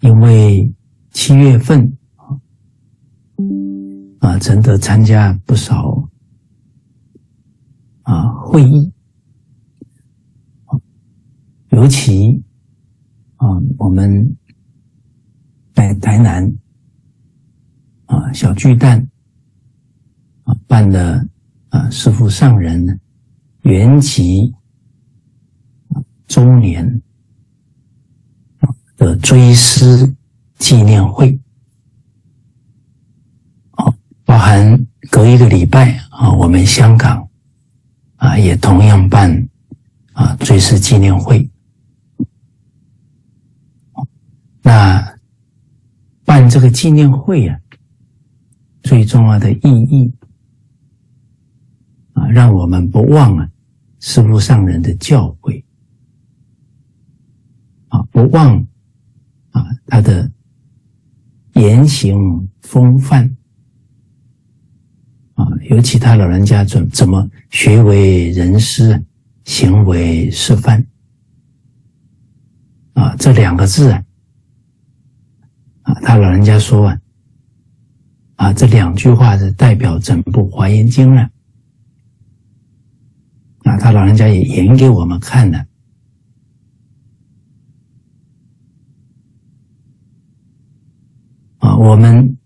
因为七月份啊，承德参加不少啊会议，尤其啊，我们在台南啊小巨蛋啊办的啊师父上人圆寂周年的追思纪念会。包含隔一个礼拜啊，我们香港啊也同样办啊追思纪念会。那办这个纪念会啊，最重要的意义啊，让我们不忘啊师父上人的教诲啊，不忘啊他的言行风范。啊，尤其他老人家怎怎么学为人师，行为示范啊？这两个字啊，啊，他老人家说啊，啊，这两句话是代表整部《华严经》了。啊，他老人家也演给我们看的，啊我们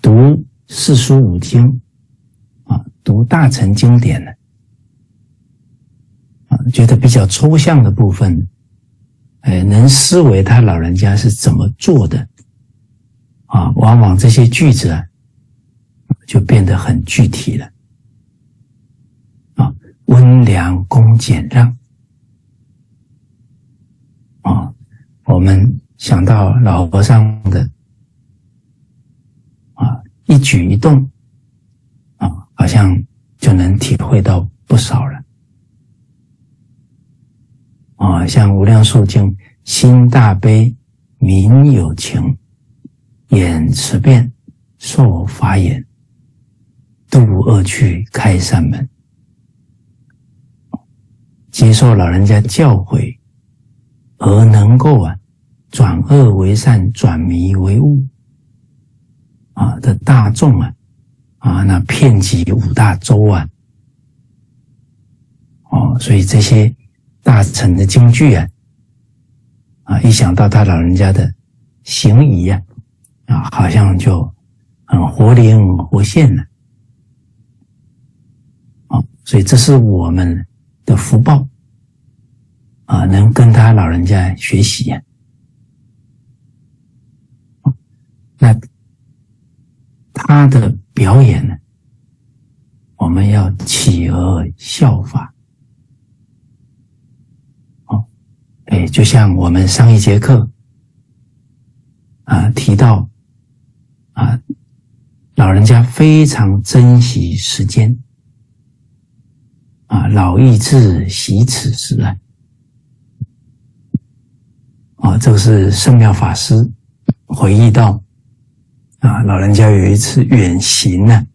读。四书五经，啊，读大乘经典呢，啊，觉得比较抽象的部分，哎，能思维他老人家是怎么做的，啊，往往这些句子啊，就变得很具体了，啊，温良恭俭让，啊，我们想到老和尚的啊。一举一动，啊，好像就能体会到不少了。啊，像《无量寿经》，心大悲，明有情，眼慈变，受法眼，度恶趣，开善门，接受老人家教诲，而能够啊，转恶为善，转迷为悟。啊的大众啊，啊，那遍及五大洲啊，哦，所以这些大乘的京剧啊，啊，一想到他老人家的行仪啊，啊，好像就很活灵活现了，啊，所以这是我们的福报啊，能跟他老人家学习呀，那。他的表演呢，我们要企鹅效法。哦，哎，就像我们上一节课啊提到啊，老人家非常珍惜时间啊，老易至，惜此时啊。啊，这个是圣妙法师回忆到。啊，老人家有一次远行呢，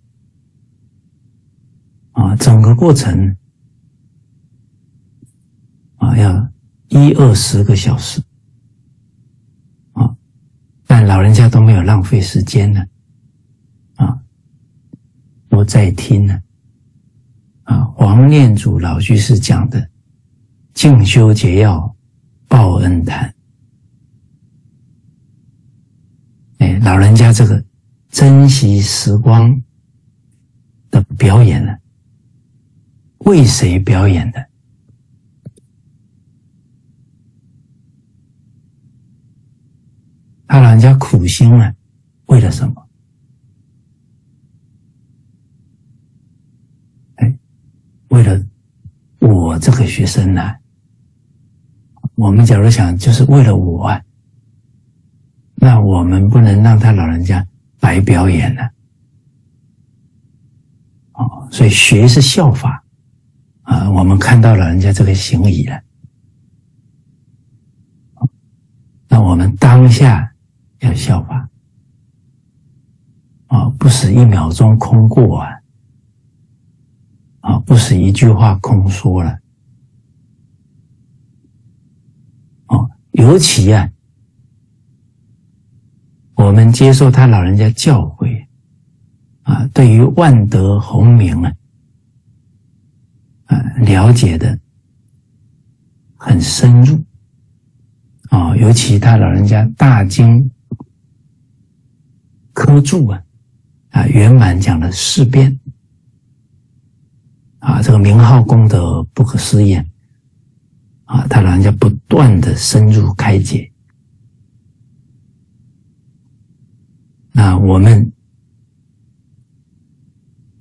啊，整个过程啊要一二十个小时，啊，但老人家都没有浪费时间呢，啊，都在听呢，啊，黄念祖老居士讲的静修解要报恩谈。哎，老人家这个珍惜时光的表演呢，为谁表演的？他老人家苦心啊，为了什么？哎，为了我这个学生呢？我们假如想，就是为了我啊。那我们不能让他老人家白表演了，哦，所以学是效法啊。我们看到老人家这个行为了，那我们当下要效法啊，不是一秒钟空过啊，啊，不是一句话空说了，哦，尤其啊。我们接受他老人家教诲啊，对于万德洪明啊，啊了解的很深入啊，尤其他老人家大经科注啊，啊圆满讲了四遍啊，这个名号功德不可思议啊，他老人家不断的深入开解。那我们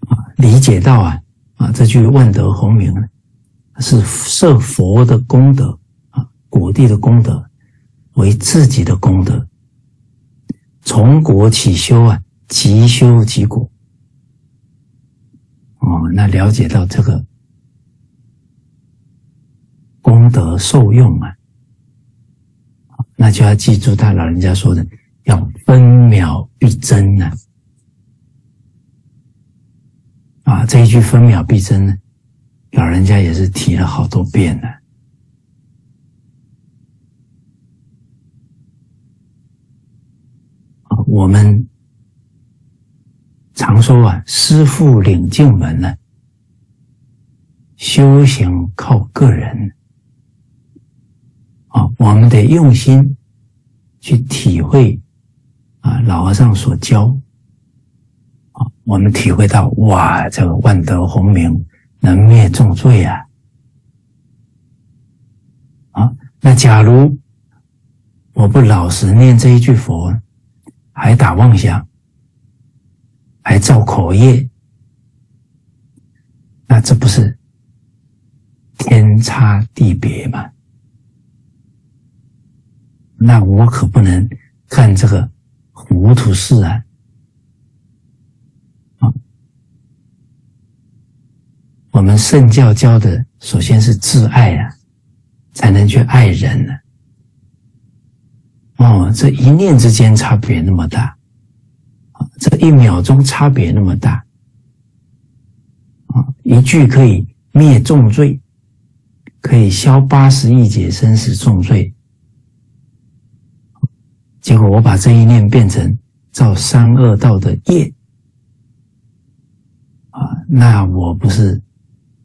啊，理解到啊啊，这句万德洪名呢，是设佛的功德啊，果地的功德为自己的功德，从果起修啊，即修即果。哦，那了解到这个功德受用啊，那就要记住他老人家说的。要分秒必争呢，啊，这一句分秒必争呢，老人家也是提了好多遍了。啊，我们常说啊，师傅领进门呢，修行靠个人。啊，我们得用心去体会。啊，老和尚所教，啊，我们体会到哇，这个万德洪名能灭重罪啊！啊，那假如我不老实念这一句佛，还打妄想，还造口业，那这不是天差地别吗？那我可不能看这个。无土释然！啊，我们圣教教的首先是自爱啊，才能去爱人呢。哦，这一念之间差别那么大，啊，这一秒钟差别那么大，啊，一句可以灭重罪，可以消八十亿劫生死重罪。结果我把这一念变成造三恶道的业啊，那我不是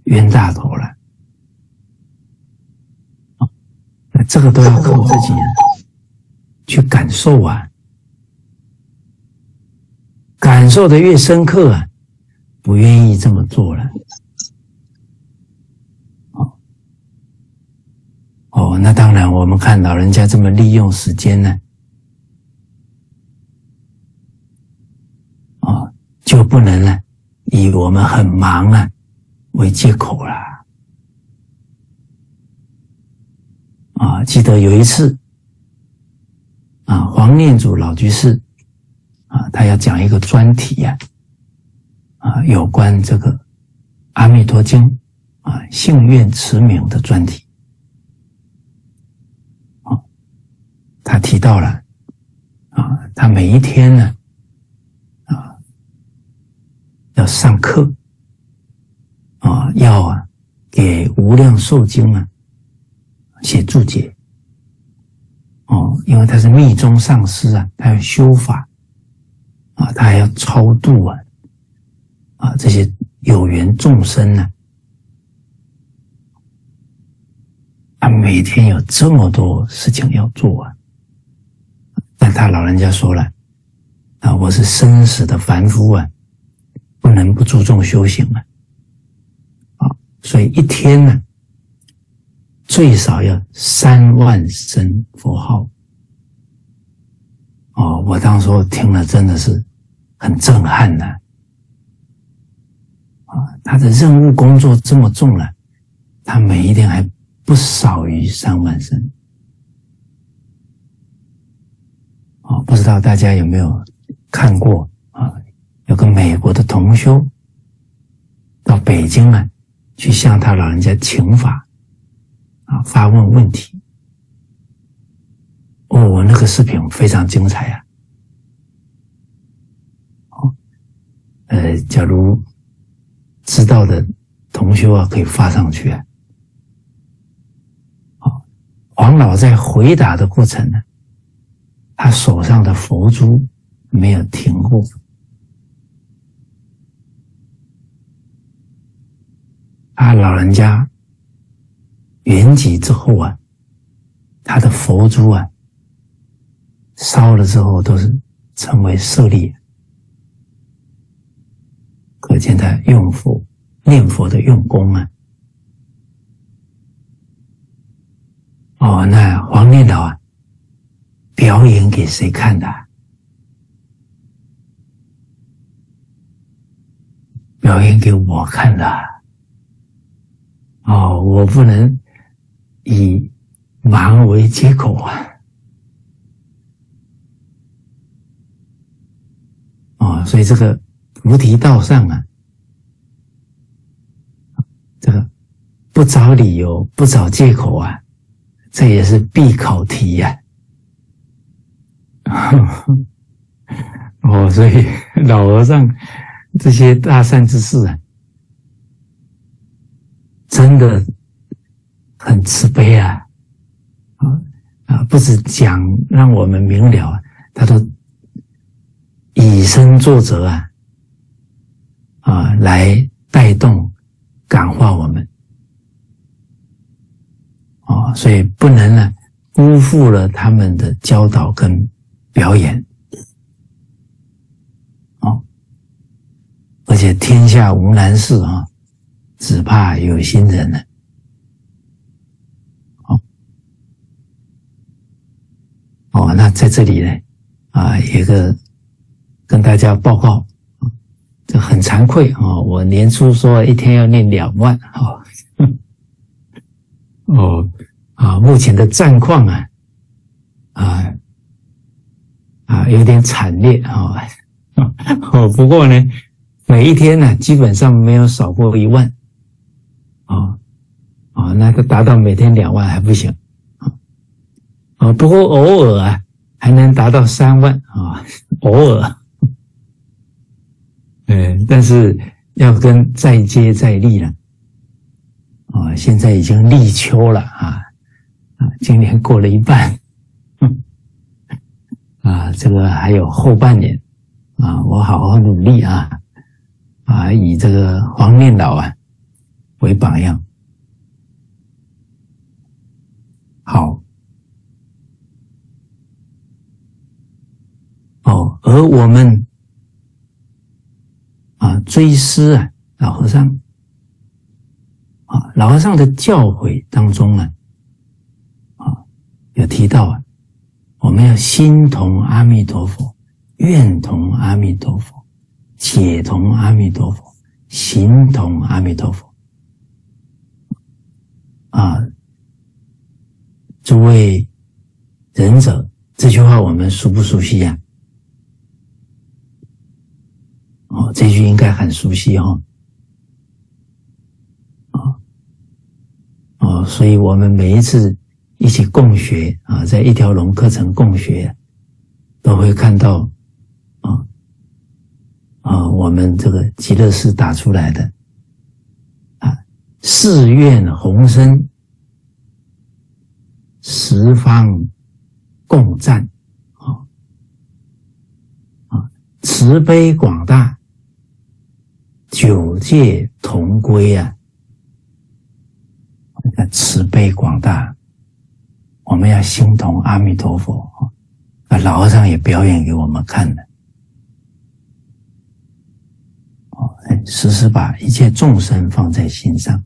冤大头了啊？那这个都要靠自己去感受啊，感受的越深刻啊，不愿意这么做了。哦哦，那当然，我们看老人家这么利用时间呢。就不能呢，以我们很忙啊为借口了。啊，记得有一次，啊，黄念祖老居士，啊，他要讲一个专题呀，啊，有关这个《阿弥陀经》啊，信愿持名的专题。啊，他提到了，啊，他每一天呢。要上课。啊，要啊，给《无量寿经》啊写注解。哦，因为他是密宗上师啊，他要修法。啊，他还要超度啊。啊这些有缘众生呢，他每天有这么多事情要做啊，但他老人家说了啊，我是生死的凡夫啊。能不注重修行了，啊，所以一天呢，最少要三万声佛号。哦，我当时听了真的是很震撼呐，啊，他的任务工作这么重了，他每一天还不少于三万声。哦，不知道大家有没有看过啊？有个美国的同修到北京啊，去向他老人家请法啊，发问问题。哦，我那个视频非常精彩啊！好，呃，假如知道的同修啊，可以发上去啊。好，黄老在回答的过程呢，他手上的佛珠。没有停过。他老人家圆寂之后啊，他的佛珠啊，烧了之后都是成为舍利，可见他用佛念佛的用功啊。哦，那黄念老啊，表演给谁看的？表演给我看的。哦，我不能以忙为借口啊！哦，所以这个菩提道上啊，这个不找理由、不找借口啊，这也是必考题呀！哦，所以老和尚这些大善之事啊。真的很慈悲啊！啊啊，不止讲让我们明了，他都以身作则啊啊，来带动感化我们啊，所以不能呢辜负了他们的教导跟表演啊！而且天下无难事啊！只怕有心人呢。哦哦，那在这里呢，啊，一个跟大家报告，这很惭愧啊，我年初说一天要念两万，哈，哦啊，目前的战况啊，啊啊，有点惨烈啊，哦，不过呢，每一天呢，基本上没有少过一万。啊啊，那个达到每天两万还不行啊啊！不过偶尔啊，还能达到三万啊，偶尔。嗯，但是要跟再接再厉了啊！现在已经立秋了啊啊！今年过了一半，啊，这个还有后半年啊！我好好努力啊啊！以这个黄念老啊。为榜样，好哦。而我们啊，追思啊，老和尚啊，老和尚的教诲当中呢，啊，有提到啊，我们要心同阿弥陀佛，愿同阿弥陀佛，解同阿弥陀佛，行同阿弥陀佛。啊，诸位仁者，这句话我们熟不熟悉呀？哦，这句应该很熟悉哈。啊，哦，所以我们每一次一起共学啊，在一条龙课程共学，都会看到啊啊，我们这个极乐寺打出来的。誓愿宏深，十方共赞，啊啊，慈悲广大，九界同归啊！你看慈悲广大，我们要心同阿弥陀佛啊！老和尚也表演给我们看的，哦，时时把一切众生放在心上。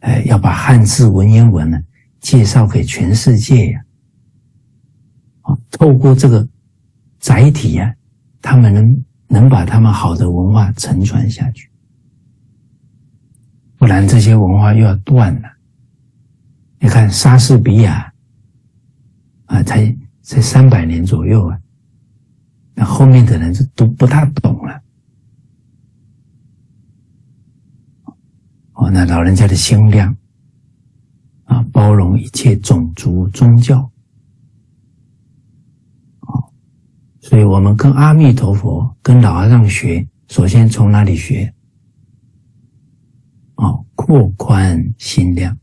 哎，要把汉字文言文呢介绍给全世界呀！啊，透过这个载体呀，他们能能把他们好的文化承传下去，不然这些文化又要断了。你看莎士比亚啊，才才三百年左右啊，那后面的人就都不大懂了。哦，那老人家的心量啊，包容一切种族宗教，所以我们跟阿弥陀佛、跟老和尚学，首先从哪里学？哦，扩宽心量。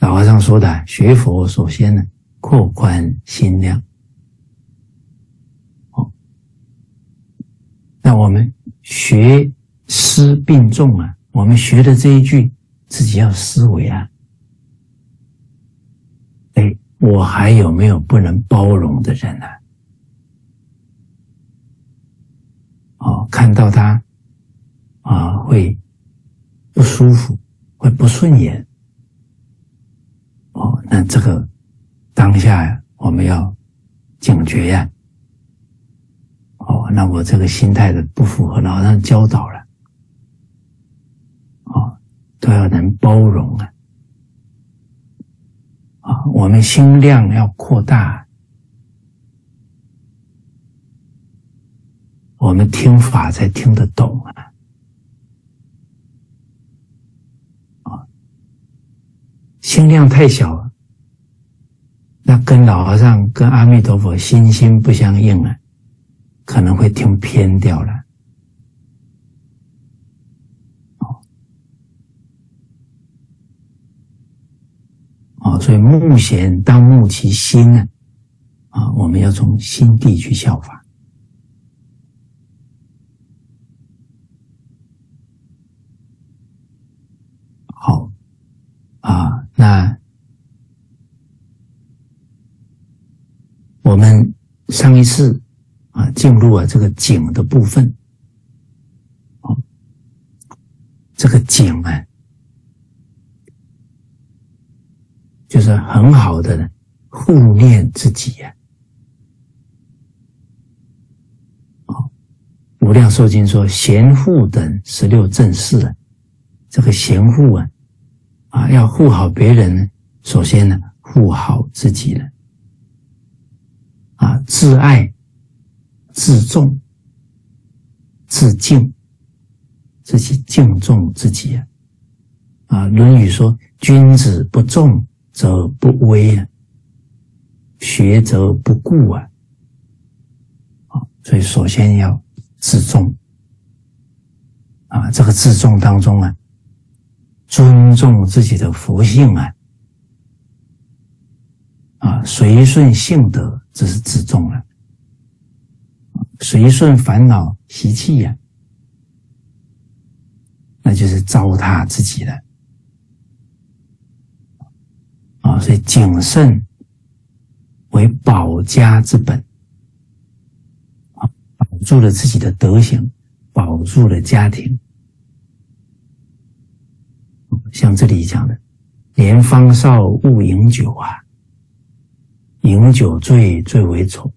老和尚说的，学佛首先呢，扩宽心量。那我们学思并重啊，我们学的这一句，自己要思维啊。哎，我还有没有不能包容的人呢？哦，看到他啊，会不舒服，会不顺眼。哦，那这个当下呀，我们要警觉呀。那我这个心态的不符合老和尚教导了。哦，都要能包容啊。啊，我们心量要扩大，我们听法才听得懂啊。啊，心量太小，那跟老和尚、跟阿弥陀佛心心不相应啊，可能会听偏掉了。啊，所以目前当目其心呢，啊，我们要从心地去效法。好，啊，那我们上一次啊进入了这个景的部分，啊，这个景啊。就是很好的护念自己呀。哦，无量寿经说贤护等十六正事啊，这个贤护啊，啊要护好别人，首先呢护好自己了。啊，自爱、自重、自敬，自己敬重自己啊。啊，《论语》说君子不重。则不威啊，学则不固啊，啊，所以首先要自重啊，这个自重当中啊，尊重自己的佛性啊，啊，随顺性德，这是自重了，随顺烦恼习气呀，那就是糟蹋自己了。啊，所以谨慎为保家之本，啊，保住了自己的德行，保住了家庭。像这里讲的，连方少勿饮酒啊，饮酒醉最为丑。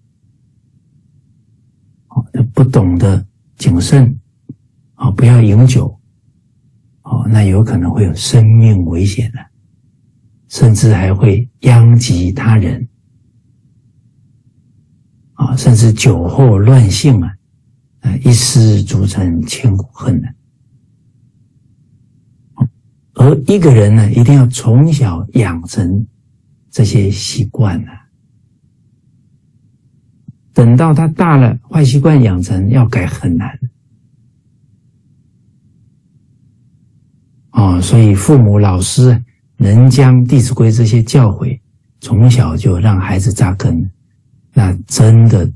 不懂得谨慎，啊，不要饮酒，哦，那有可能会有生命危险的。甚至还会殃及他人啊！甚至酒后乱性啊，啊，一失足成千古恨呢。而一个人呢，一定要从小养成这些习惯呢。等到他大了，坏习惯养成要改很难啊！所以父母、老师。能将《弟子规》这些教诲从小就让孩子扎根，那真的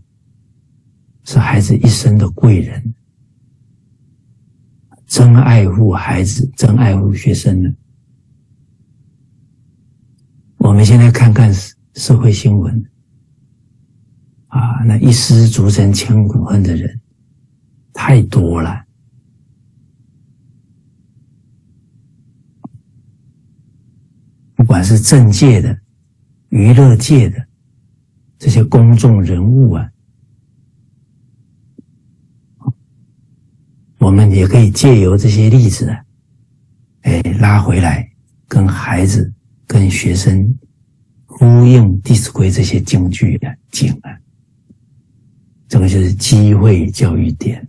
是孩子一生的贵人。真爱护孩子，真爱护学生呢。我们现在看看社会新闻，啊，那一失足成千古恨的人太多了。不管是政界的、娱乐界的这些公众人物啊，我们也可以借由这些例子，哎，拉回来跟孩子、跟学生呼应《弟子规》这些京剧的经啊，这个就是机会教育点。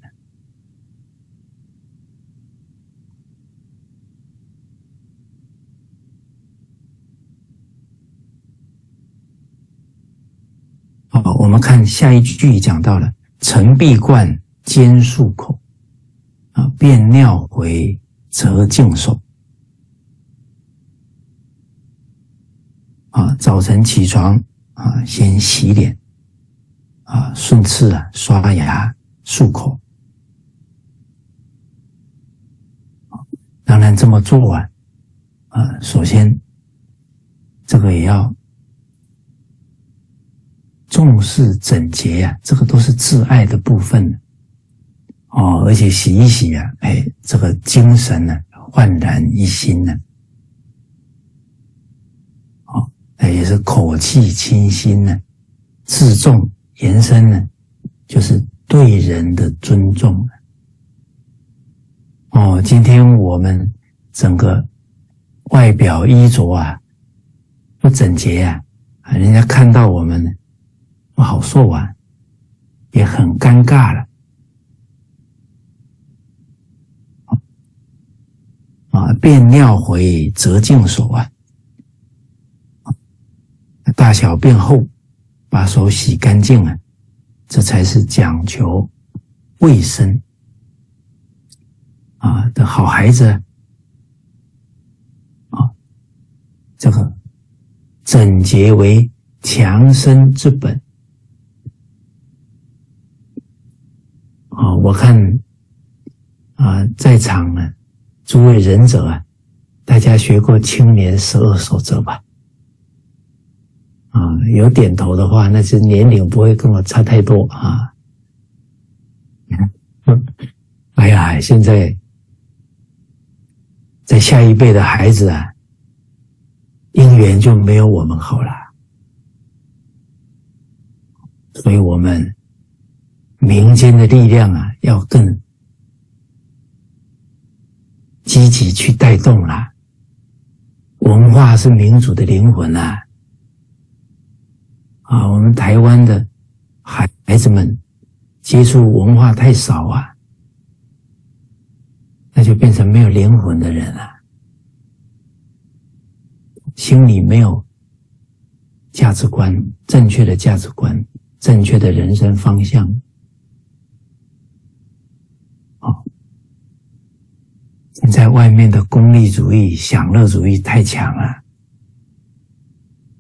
好，我们看下一句讲到了“陈必冠兼漱口，啊，便尿回则净手。”啊，早晨起床啊，先洗脸，啊，顺次啊，刷牙、漱口。当然这么做啊，啊，首先这个也要重视整洁呀，这个都是自爱的部分哦，而且洗一洗啊，哎，这个精神呢焕然一新呢，哦，哎，也是口气清新呢，自重延伸呢，就是对人的尊重。哦，今天我们整个外表衣着啊不整洁啊，人家看到我们不好受啊，也很尴尬了。啊，便尿回则净手啊，大小便后把手洗干净了，这才是讲求卫生。啊的好孩子，啊，这个整洁为强身之本。啊，我看啊，在场呢，诸位仁者啊，大家学过《青年十二守则》吧？啊，有点头的话，那是年龄不会跟我差太多啊。哎呀，现在。在下一辈的孩子啊，姻缘就没有我们好了，所以我们民间的力量啊，要更积极去带动了。文化是民主的灵魂呐，啊，我们台湾的孩孩子们接触文化太少啊。那就变成没有灵魂的人了，心里没有价值观，正确的价值观，正确的人生方向。好，现在外面的功利主义、享乐主义太强了，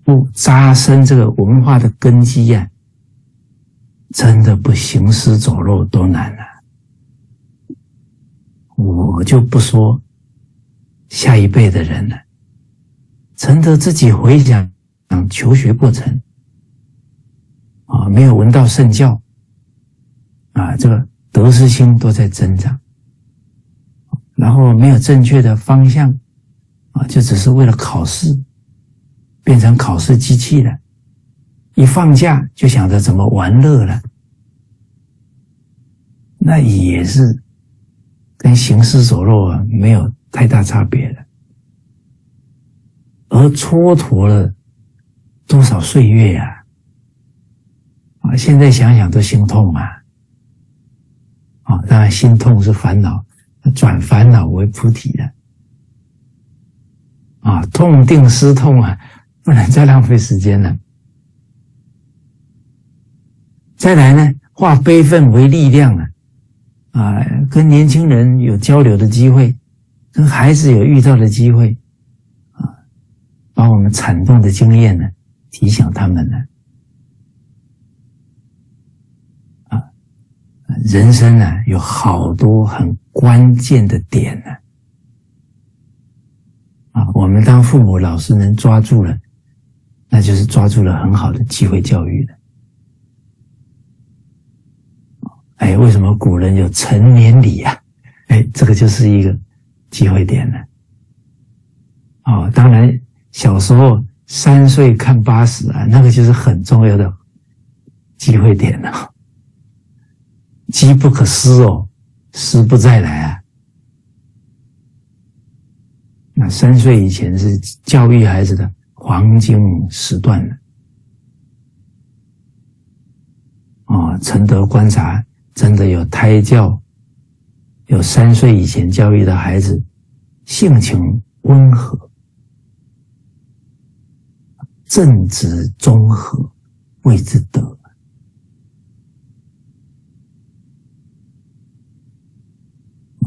不扎深这个文化的根基呀，真的不行尸走肉多难啊！我就不说下一辈的人了，承德自己回想求学过程啊，没有闻到圣教啊，这个得失心都在增长，然后没有正确的方向啊，就只是为了考试，变成考试机器了，一放假就想着怎么玩乐了，那也是。跟行尸走肉啊没有太大差别的，而蹉跎了多少岁月呀！啊，现在想想都心痛啊！啊，当然心痛是烦恼，转烦恼为菩提的啊，痛定思痛啊，不能再浪费时间了。再来呢，化悲愤为力量啊！啊，跟年轻人有交流的机会，跟孩子有遇到的机会，啊，把我们惨痛的经验呢提醒他们呢，啊，人生呢有好多很关键的点呢，啊，我们当父母老师能抓住了，那就是抓住了很好的机会教育的。哎，为什么古人有成年礼啊？哎，这个就是一个机会点了。哦，当然，小时候三岁看八十啊，那个就是很重要的机会点了。机不可失哦，失不再来啊。那三岁以前是教育孩子的黄金时段了。哦，承德观察。真的有胎教，有三岁以前教育的孩子，性情温和、正直、中和，谓之德。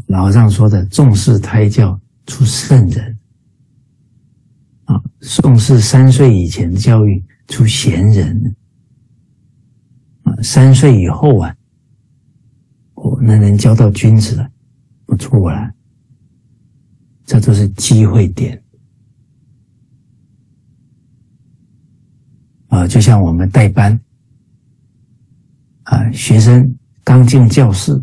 老和尚说的，重视胎教出圣人啊，宋氏三岁以前教育出贤人，啊，三岁以后啊，哦，那能教到君子了，不错了，这都是机会点。啊，就像我们带班，啊，学生刚进教室，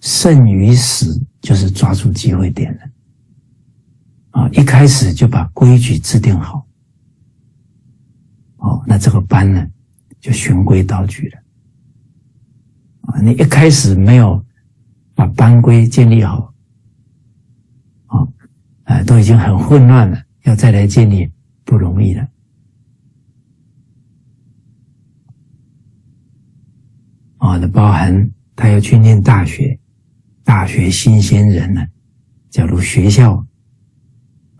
胜于死，就是抓住机会点了。啊，一开始就把规矩制定好，哦，那这个班呢，就循规蹈矩了。啊，你一开始没有把班规建立好，啊，啊，都已经很混乱了，要再来建立不容易了。啊，那包含他要去念大学，大学新鲜人呢，假如学校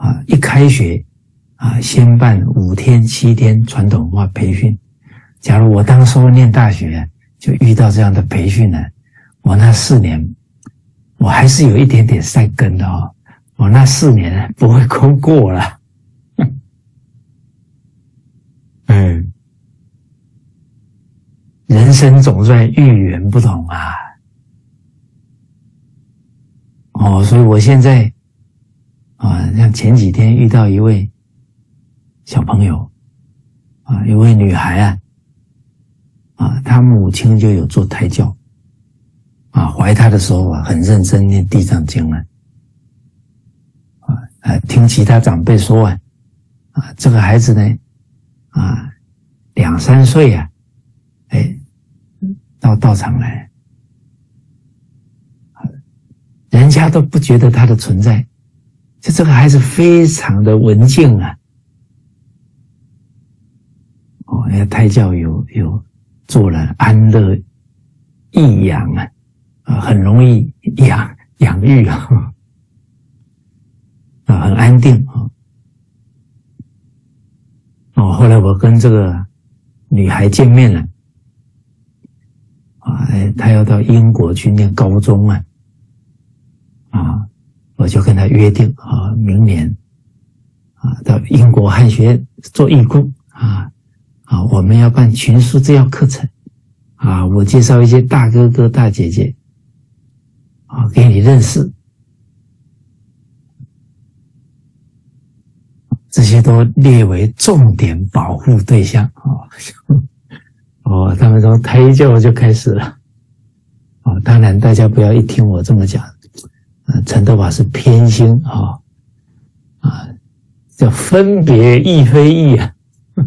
啊一开学啊，先办五天七天传统文化培训。假如我当初念大学就遇到这样的培训呢，我那四年我还是有一点点晒根的哦，我那四年不会空过了。嗯。人生总算遇缘不同啊！哦，所以我现在啊，像前几天遇到一位小朋友啊，一位女孩啊，啊，她母亲就有做胎教啊，怀她的时候啊，很认真念地藏经了啊，啊，听其他长辈说啊，啊，这个孩子呢，啊，两三岁啊，哎。到道场来，人家都不觉得他的存在，就这个孩子非常的文静啊。哦，那胎教有有做了安乐益养啊，啊，很容易养养育啊，啊，很安定啊。哦，后来我跟这个女孩见面了。啊，他要到英国去念高中啊，啊，我就跟他约定啊，明年啊到英国汉学院做义工啊，啊，我们要办群书治要课程啊，我介绍一些大哥哥大姐姐啊给你认识，这些都列为重点保护对象啊。哦，他们从胎教就开始了。哦，当然，大家不要一听我这么讲，啊，陈德法是偏心啊，啊，叫分别亦非义啊。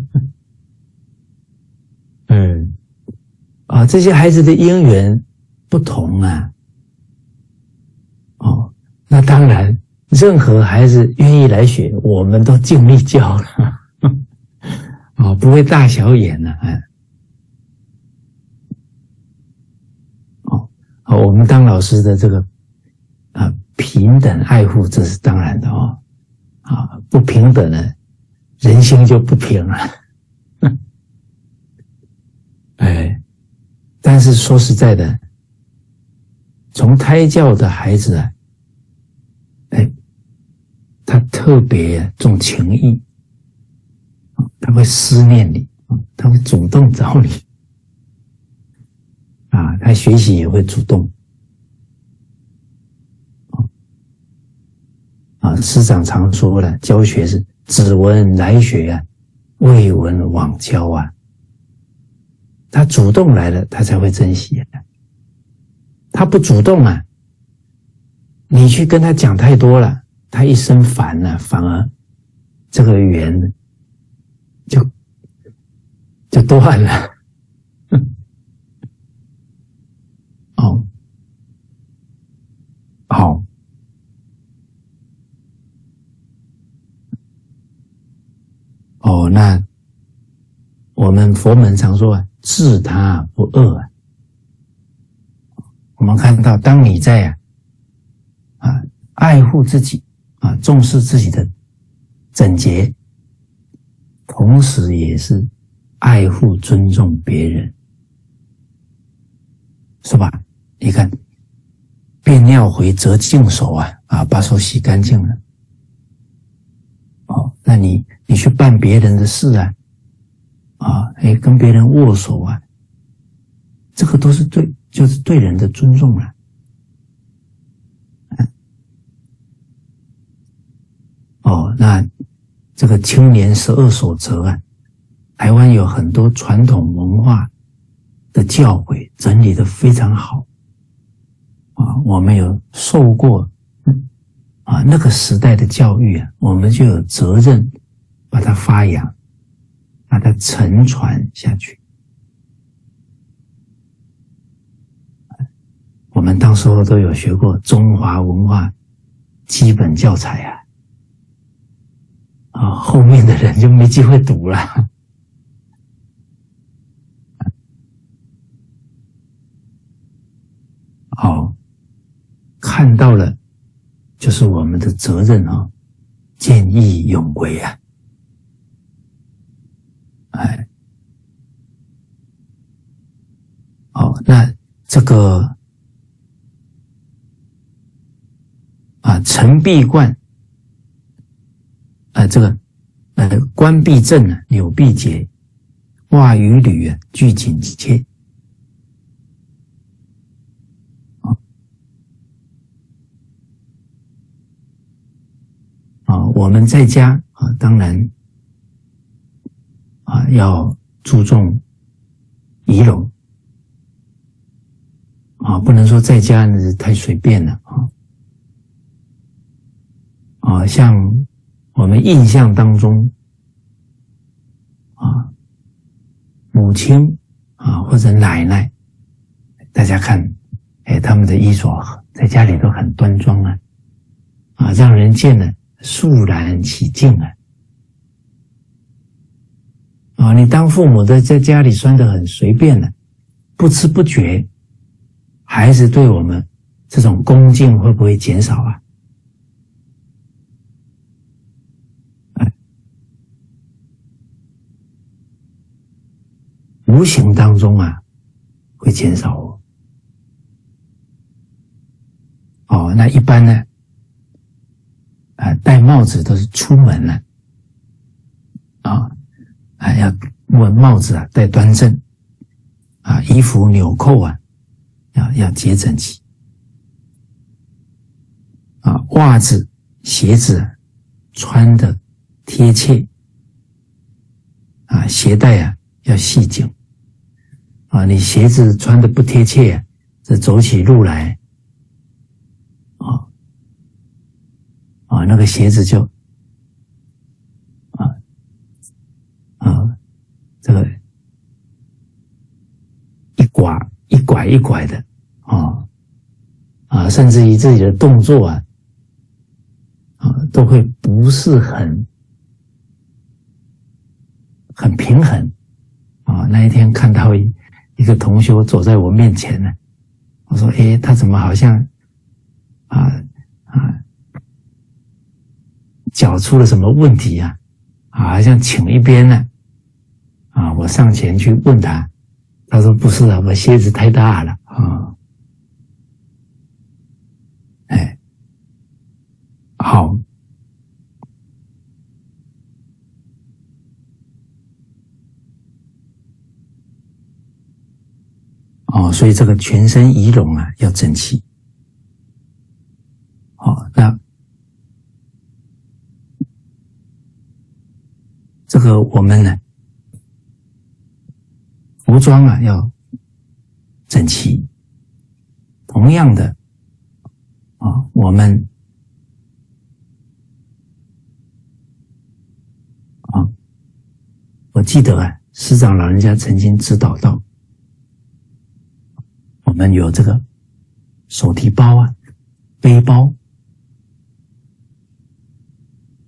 嗯，啊，这些孩子的因缘不同啊。哦，那当然，任何孩子愿意来学，我们都尽力教了。啊，不会大小眼的，哎。好，我们当老师的这个，平等爱护，这是当然的哦。啊，不平等呢，人心就不平了。哎，但是说实在的，从胎教的孩子啊，哎，他特别重情义，他会思念你，他会主动找你。啊，他学习也会主动。啊，师长常说了，教学是只闻来学啊，未闻往教啊。他主动来了，他才会珍惜。他不主动啊，你去跟他讲太多了，他一生烦了，反而这个缘就就断了。哦好，哦，那我们佛门常说“自他不恶”。我们看到，当你在啊啊爱护自己啊重视自己的整洁，同时也是爱护尊重别人，是吧？你看。便尿回则净手啊啊，把手洗干净了。哦，那你你去办别人的事啊，啊，哎，跟别人握手啊，这个都是对，就是对人的尊重了。哦，那这个青年十二守则啊，台湾有很多传统文化的教诲整理的非常好啊，我们有受过。啊，那个时代的教育啊，我们就有责任把它发扬，把它承传下去。我们当时候都有学过中华文化基本教材啊，啊，后面的人就没机会读了。好，看到了。就是我们的责任啊，见义勇为啊，哎，好，那这个啊，陈必冠啊，这个呃，关必正啊，柳必结，袜与履啊，俱紧切。啊，我们在家啊，当然啊，要注重仪容啊，不能说在家呢太随便了啊。啊，像我们印象当中啊，母亲啊或者奶奶，大家看，哎，他们的衣着在家里都很端庄啊，啊，让人见了。肃然起敬啊！啊，你当父母的在家里穿的很随便的，不知不觉，孩子对我们这种恭敬会不会减少啊？无形当中啊，会减少哦。哦，那一般呢？啊，戴帽子都是出门了，啊，啊要问帽子啊戴端正，啊衣服纽扣啊要要结整齐，啊袜子鞋子穿的贴切，啊鞋带啊要系紧，啊你鞋子穿的不贴切，这走起路来。啊，那个鞋子就啊啊，这个一拐一拐一拐的啊啊，甚至于自己的动作啊啊，都会不是很很平衡啊。那一天看到一一个同学走在我面前呢，我说：“哎，他怎么好像啊啊？”脚出了什么问题呀？啊，好像请一边呢。啊，我上前去问他，他说不是啊，我鞋子太大了啊。哎，好，哦，所以这个全身仪容啊要整齐。好，那。这个我们呢，服装啊要整齐。同样的啊，我们啊，我记得啊，师长老人家曾经指导到，我们有这个手提包啊、背包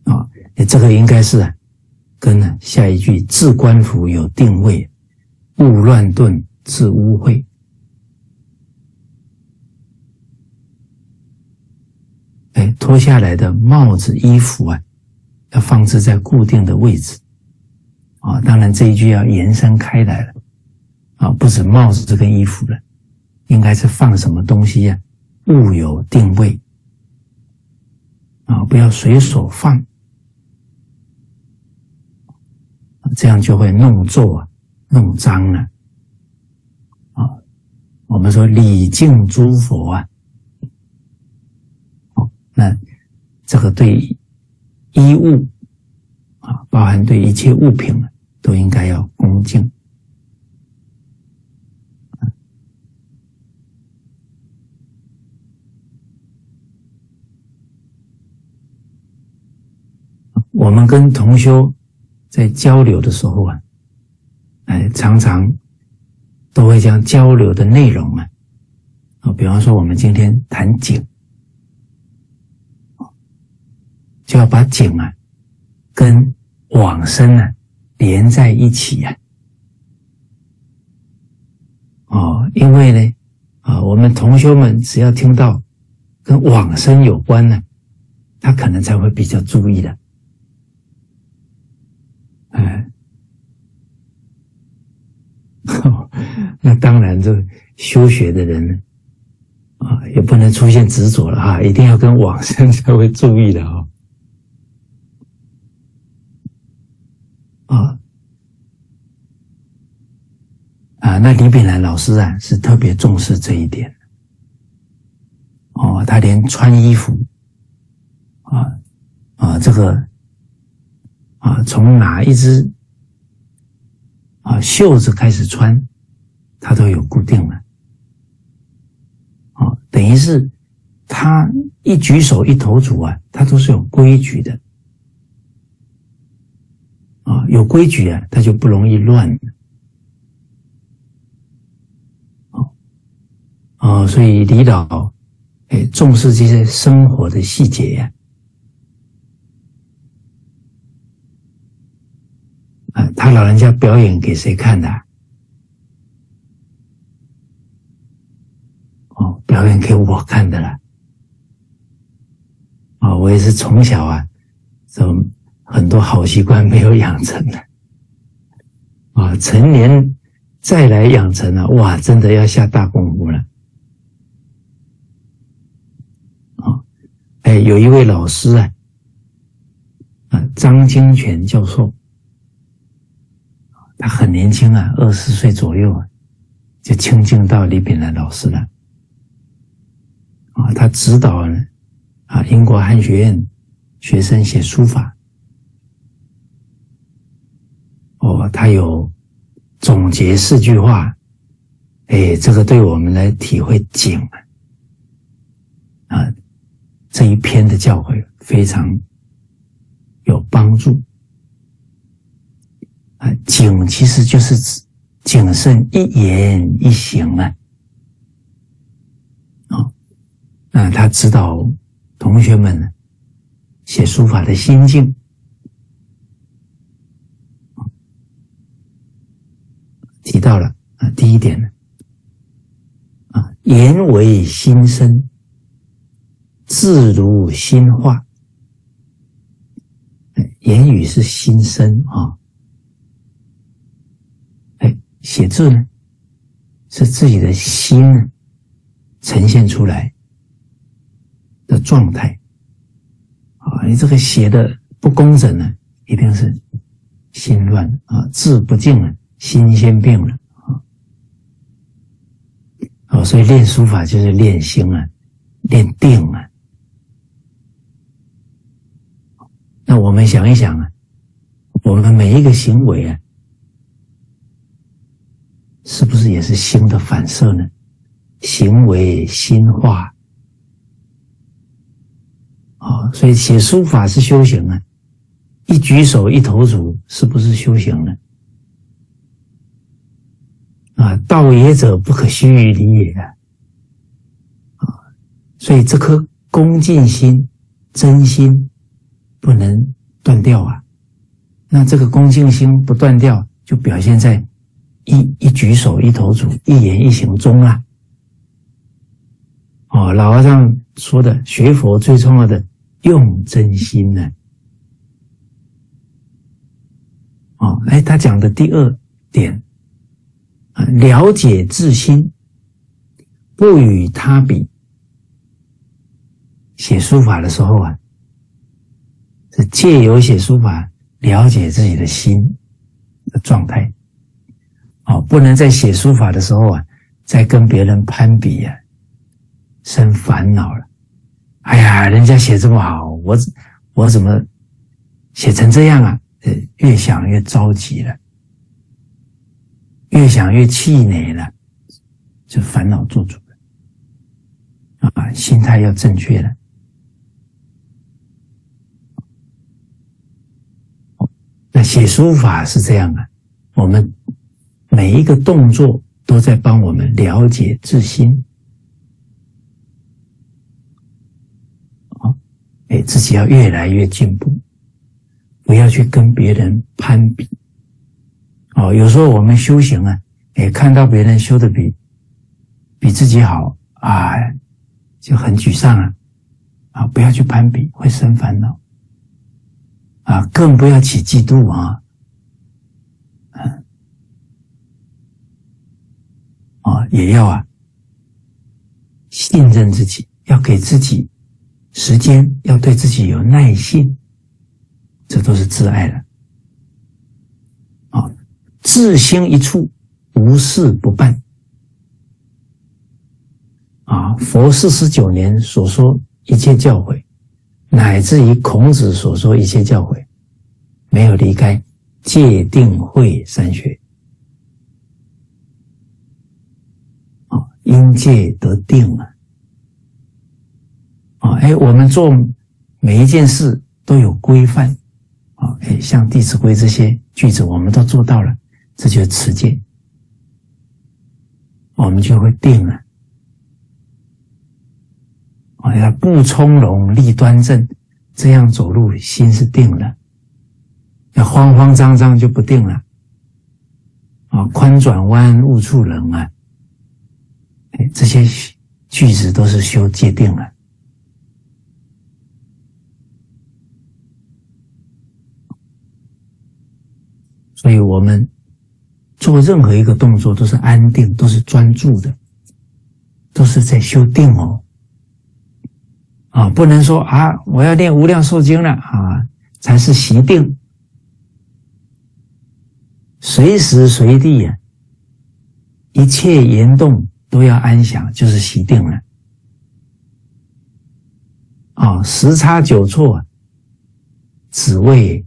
啊，这个应该是。跟呢下一句“置官服有定位，勿乱顿自污秽”。哎，脱下来的帽子、衣服啊，要放置在固定的位置。啊，当然这一句要延伸开来了。啊，不止帽子这跟衣服了，应该是放什么东西呀？物有定位。啊，不要随手放。这样就会弄作啊，弄脏了。啊，我们说礼敬诸佛啊，那这个对衣物啊，包含对一切物品都应该要恭敬。我们跟同修在交流的时候啊，哎，常常都会将交流的内容啊，啊，比方说我们今天谈景，就要把景啊跟往生啊连在一起呀。哦，因为呢，啊，我们同学们只要听到跟往生有关呢，他可能才会比较注意的。哎，那当然，这修学的人啊，也不能出现执着了哈，一定要跟往生才会注意的哦。啊啊，那李炳南老师啊，是特别重视这一点哦，他连穿衣服啊啊，这个。啊，从哪一只啊袖子开始穿，它都有固定了。啊，等于是他一举手一投足啊，他都是有规矩的。啊，有规矩啊，他就不容易乱。哦，哦，所以李导哎重视这些生活的细节呀。他老人家表演给谁看的？哦，表演给我看的了。啊，我也是从小啊，这很多好习惯没有养成的。啊，成年再来养成了，哇，真的要下大功夫了。啊，哎，有一位老师啊，啊，张金泉教授。他很年轻啊，二十岁左右啊，就亲近到李炳南老师了。啊，他指导啊英国汉学院学生写书法。哦，他有总结四句话，哎，这个对我们来体会景，啊，这一篇的教诲非常有帮助。啊，谨其实就是指谨慎一言一行啊。啊，那他指导同学们写书法的心境。提到了啊，第一点呢，啊，言为心声，字如心画。言语是心声啊。写字呢，是自己的心呢呈现出来的状态啊！你这个写的不工整呢，一定是心乱啊，字不静了，心先病了啊！哦，所以练书法就是练心啊，练定啊。那我们想一想啊，我们每一个行为啊。是不是也是心的反射呢？行为心化啊，所以写书法是修行啊，一举手一投足是不是修行呢？啊，道也者不可虚于离也啊，所以这颗恭敬心、真心不能断掉啊。那这个恭敬心不断掉，就表现在。一一举手一投足一言一行中啊，哦，老和尚说的学佛最重要的用真心呢，哦，哎，他讲的第二点啊，了解自心，不与他比。写书法的时候啊，是借由写书法了解自己的心。的状态。哦，不能在写书法的时候啊，再跟别人攀比呀，生烦恼了。哎呀，人家写这么好，我我怎么写成这样啊？呃，越想越着急了，越想越气馁了，就烦恼做主了。啊，心态要正确了。那写书法是这样啊，我们。每一个动作都在帮我们了解自心，啊，哎，自己要越来越进步，不要去跟别人攀比。哦，有时候我们修行啊，哎，看到别人修的比比自己好啊，就很沮丧啊，啊，不要去攀比，会生烦恼，啊，更不要起嫉妒啊。啊，也要啊，信任自己，要给自己时间，要对自己有耐心，这都是自爱了。啊，自心一处，无事不办。啊，佛四十九年所说一切教诲，乃至于孔子所说一切教诲，没有离开戒定慧三学。因戒得定了！啊，哎，我们做每一件事都有规范啊，哎，像《弟子规》这些句子，我们都做到了，这就是持戒，我们就会定了。啊，要步从容，立端正，这样走路心是定了。要慌慌张张就不定了。啊，宽转弯，误触人啊！这些句子都是修界定的，所以我们做任何一个动作都是安定，都是专注的，都是在修定哦。啊，不能说啊，我要练无量寿经了啊，才是习定，随时随地呀，一切言动。都要安详，就是习定了。啊，十差九错，只为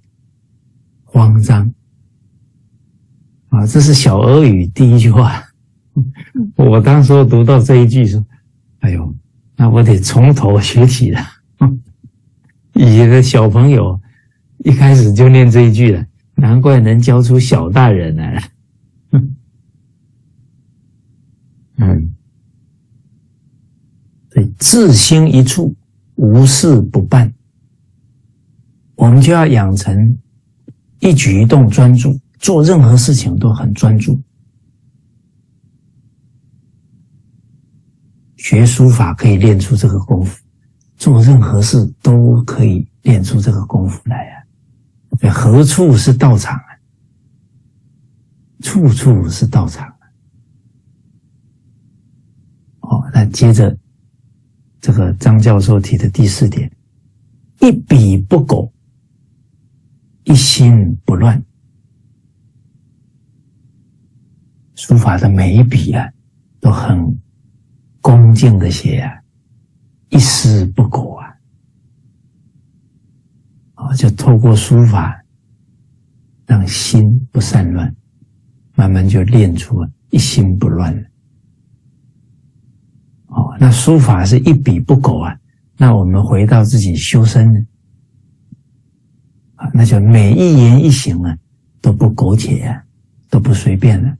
慌张。啊，这是小俄语第一句话。我当时读到这一句说：“哎呦，那我得从头学起了。”以前的小朋友一开始就念这一句了，难怪能教出小大人来。嗯，所以自心一处，无事不办。我们就要养成一举一动专注，做任何事情都很专注。学书法可以练出这个功夫，做任何事都可以练出这个功夫来啊！何处是道场啊？处处是道场。哦，那接着这个张教授提的第四点，一笔不苟，一心不乱。书法的每一笔啊，都很恭敬的写啊，一丝不苟啊。啊，就透过书法，让心不散乱，慢慢就练出一心不乱了。哦，那书法是一笔不苟啊。那我们回到自己修身？啊，那就每一言一行啊都不苟且啊，都不随便了。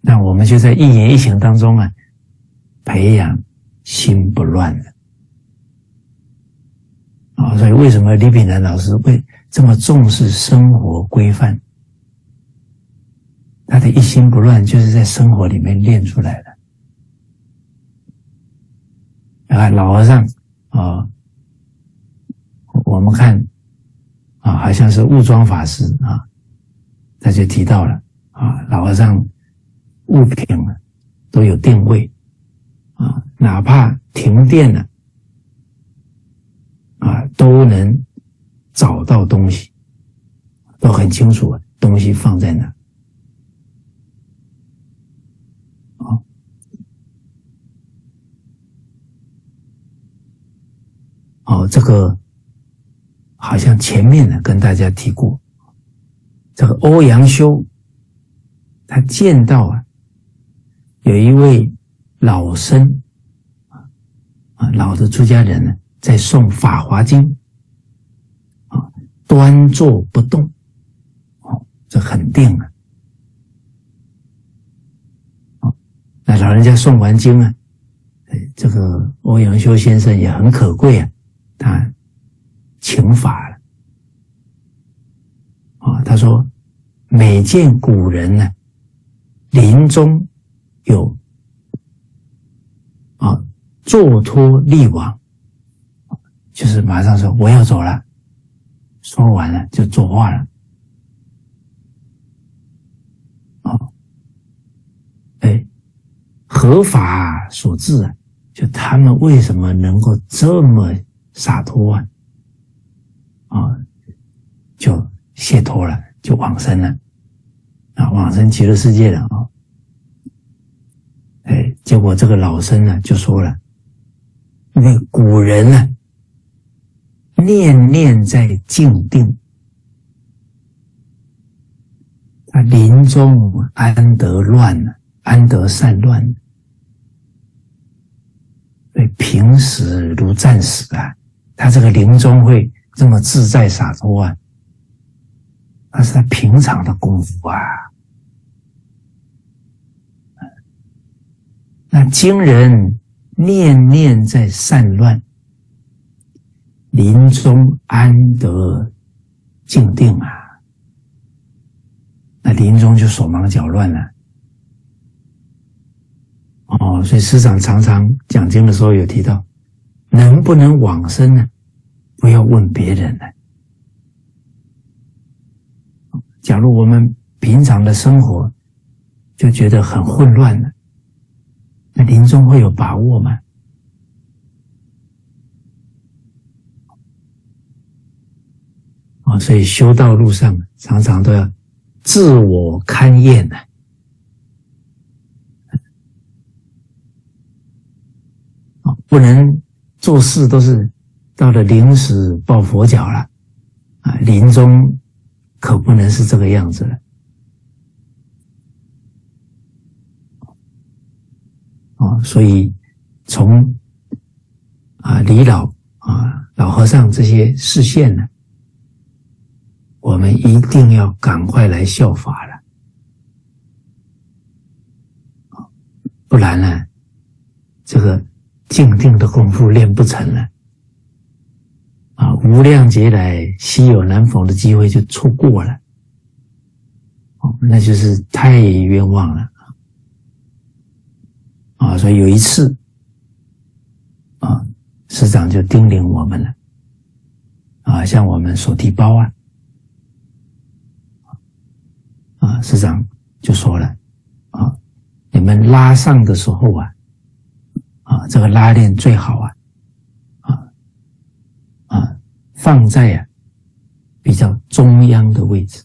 那我们就在一言一行当中啊，培养心不乱了。啊，所以为什么李炳南老师会这么重视生活规范？他的一心不乱，就是在生活里面练出来的。啊，老和尚啊，我们看啊，好像是悟庄法师啊，他就提到了啊，老和尚物品都有定位啊，哪怕停电了啊，都能找到东西，都很清楚东西放在哪。哦，这个好像前面呢跟大家提过，这个欧阳修，他见到啊，有一位老僧啊老的出家人呢，在诵《法华经》。啊端坐不动，哦，这很定啊。那老人家诵完经啊，这个欧阳修先生也很可贵啊，他请法了。啊，他说每见古人呢，临终有啊坐脱力往，就是马上说我要走了。说完了就作画了，哦，哎，合法所致啊，就他们为什么能够这么洒脱啊？啊，就解脱了，就往生了，啊，往生极乐世界了啊！哎，结果这个老僧呢就说了，那古人呢？念念在静定，他临终安得乱呢？安得善乱？所以平时如战死啊！他这个临终会这么自在洒脱啊？那是他平常的功夫啊！那今人念念在善乱。临终安得静定啊？那临终就手忙脚乱了。哦，所以师长常常讲经的时候有提到，能不能往生呢？不要问别人了。假如我们平常的生活就觉得很混乱了，那临终会有把握吗？啊所以修道路上常常都要自我勘验呢，啊，不能做事都是到了临死抱佛脚了，啊，临终可不能是这个样子了，啊，所以从啊李老啊老和尚这些视线呢。我们一定要赶快来效法了，不然呢，这个静定的功夫练不成了，啊，无量劫来稀有难逢的机会就错过了，哦，那就是太冤枉了，啊，所以有一次，啊，师长就叮咛我们了，啊，像我们手提包啊。啊，师长就说了，啊，你们拉上的时候啊，啊，这个拉链最好啊，啊，啊，放在啊比较中央的位置，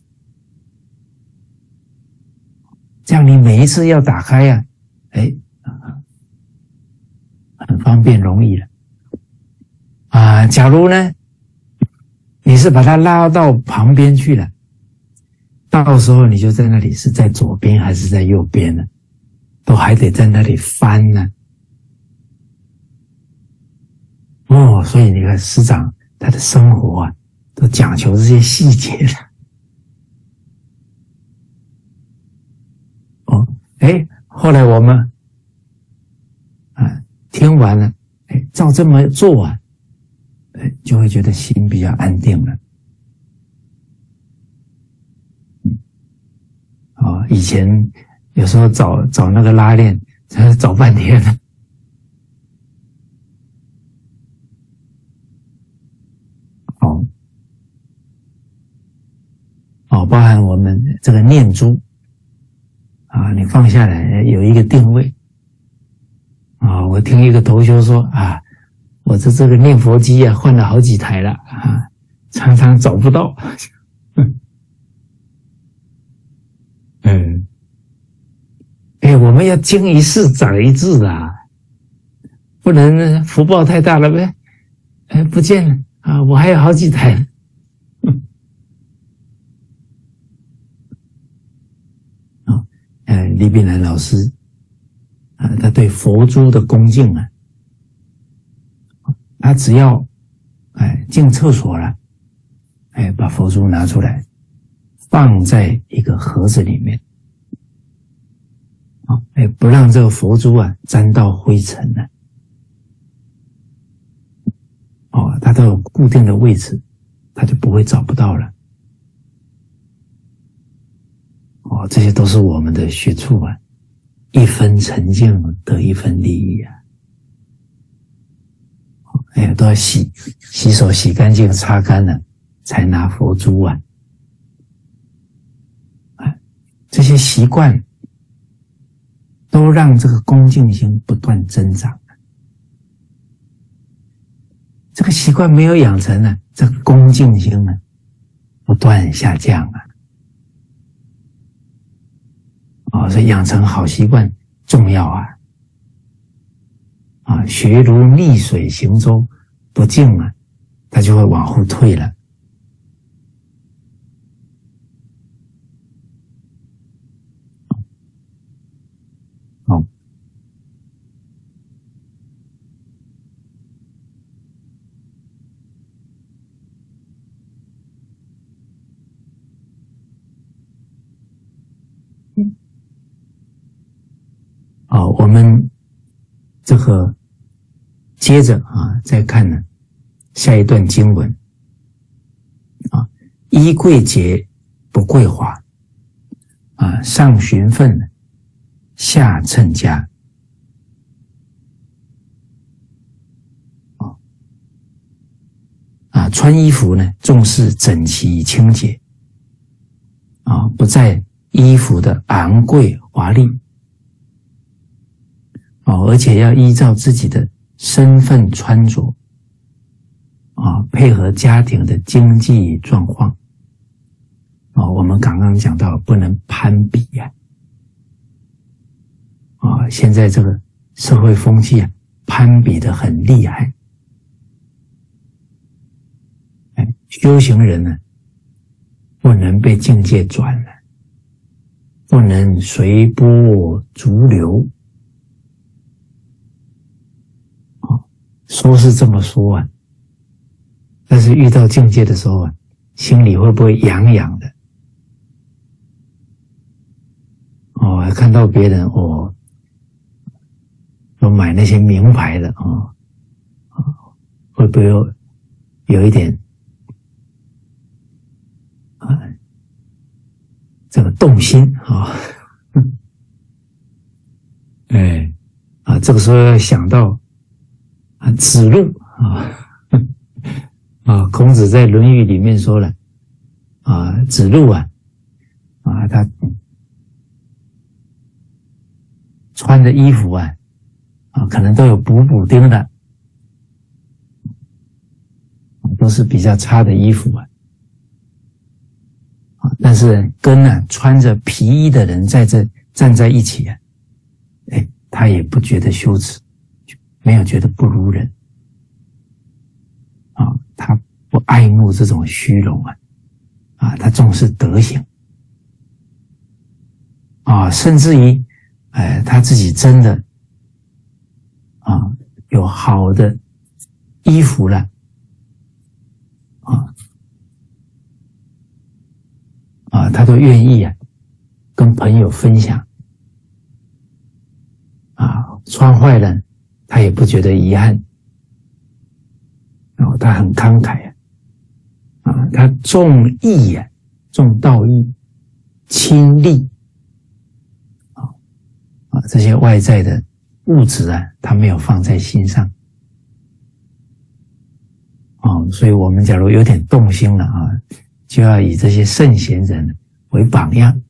这样你每一次要打开呀，哎，很方便容易了。啊，假如呢，你是把它拉到旁边去了。到时候你就在那里是在左边还是在右边呢？都还得在那里翻呢。哦，所以你看师长他的生活啊，都讲求这些细节的。哦，哎，后来我们啊听完了，哎，照这么做啊，哎，就会觉得心比较安定了。啊，以前有时候找找那个拉链，找半天。哦，哦，包含我们这个念珠啊，你放下来有一个定位啊。我听一个同修说啊，我这这个念佛机啊换了好几台了啊，常常找不到。嗯，哎，我们要经一事长一智啊，不能福报太大了呗。哎，不见了啊！我还有好几台。啊，哎，李炳南老师啊，他对佛珠的恭敬啊，他只要哎进厕所了，哎，把佛珠拿出来，放在一个盒子里面，啊，哎，不让这个佛珠啊沾到灰尘了。哦，它都有固定的位置，它就不会找不到了。哦，这些都是我们的学处啊，一分沉静得一分利益啊。哎，都要洗洗手，洗干净，擦干了才拿佛珠啊。哎，这些习惯都让这个恭敬心不断增长。这个习惯没有养成呢，这个恭敬心呢不断下降啊！啊，所以养成好习惯重要啊！啊，学如逆水行舟，不敬啊，他就会往后退了。好，我们这个接着啊，再看呢下一段经文。啊，衣贵洁不贵华啊，上循分，下称家啊啊，穿衣服呢重视整齐清洁。啊，不在衣服的昂贵华丽。哦，而且要依照自己的身份穿着，啊，配合家庭的经济状况。哦，我们刚刚讲到不能攀比呀，啊，现在这个社会风气啊，攀比的很厉害。哎，修行人呢，不能被境界转了，不能随波逐流。说是这么说啊，但是遇到境界的时候啊，心里会不会痒痒的？哦，看到别人哦，都买那些名牌的啊，会不会有有一点啊？这个动心啊？哎，啊，这个时候要想到。啊，子路啊，啊，孔子在《论语》里面说了，啊，子路啊，啊，他穿的衣服啊，啊，可能都有补补丁的，都是比较差的衣服啊，啊，但是跟呢穿着皮衣的人在这站在一起啊，哎，他也不觉得羞耻。没有觉得不如人。啊，他不爱慕这种虚荣啊，啊，他重视德行。啊，甚至于，哎，他自己真的啊有好的衣服了。啊啊，他都愿意啊跟朋友分享。啊，穿坏了。他也不觉得遗憾，然后他很慷慨呀，啊，他重义呀，重道义，亲利，啊啊，这些外在的物质啊，他没有放在心上，啊，所以我们假如有点动心了啊，就要以这些圣贤人为榜样，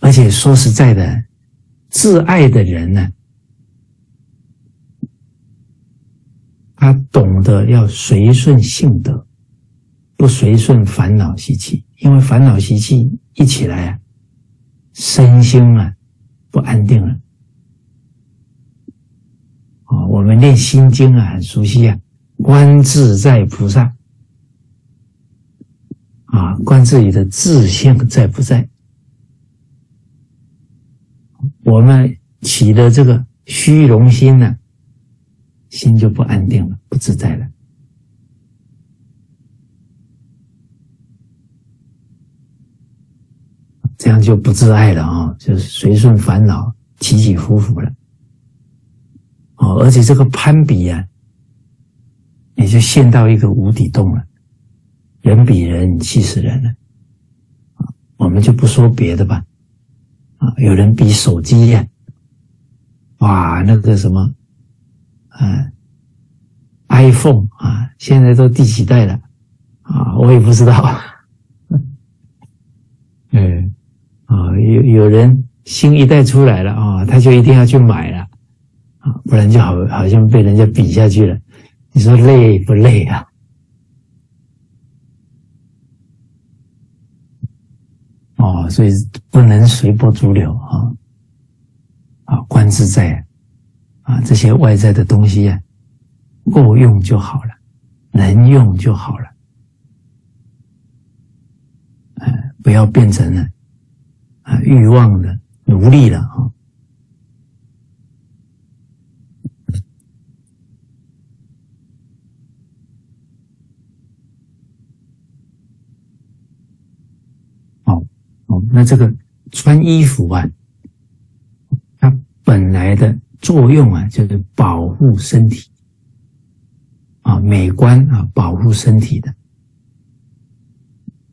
而且说实在的，自爱的人呢。他懂得要随顺性德，不随顺烦恼习气，因为烦恼习气一起来啊，身心啊不安定了。啊，我们念心经啊，很熟悉啊，观自在菩萨啊，观自己的自性在不在？我们起的这个虚荣心呢，心就不安定了，不自在了。这样就不自爱了啊，就是随顺烦恼，起起伏伏了。哦，而且这个攀比啊，也就陷到一个无底洞了，人比人气死人了。我们就不说别的吧，啊，有人比手机呀，哇，那个什么，嗯，iPhone 啊，现在都第几代了啊？我也不知道，嗯。啊，有有人新一代出来了啊，他就一定要去买了啊，不然就好好像被人家比下去了。你说累不累啊？哦，所以不能随波逐流啊！啊，观自在啊，这些外在的东西啊，够用就好了，能用就好了。嗯，不要变成了。啊，欲望的奴隶了啊！好，哦，那这个穿衣服啊，它本来的作用啊，就是保护身体。啊，美观啊，保护身体的，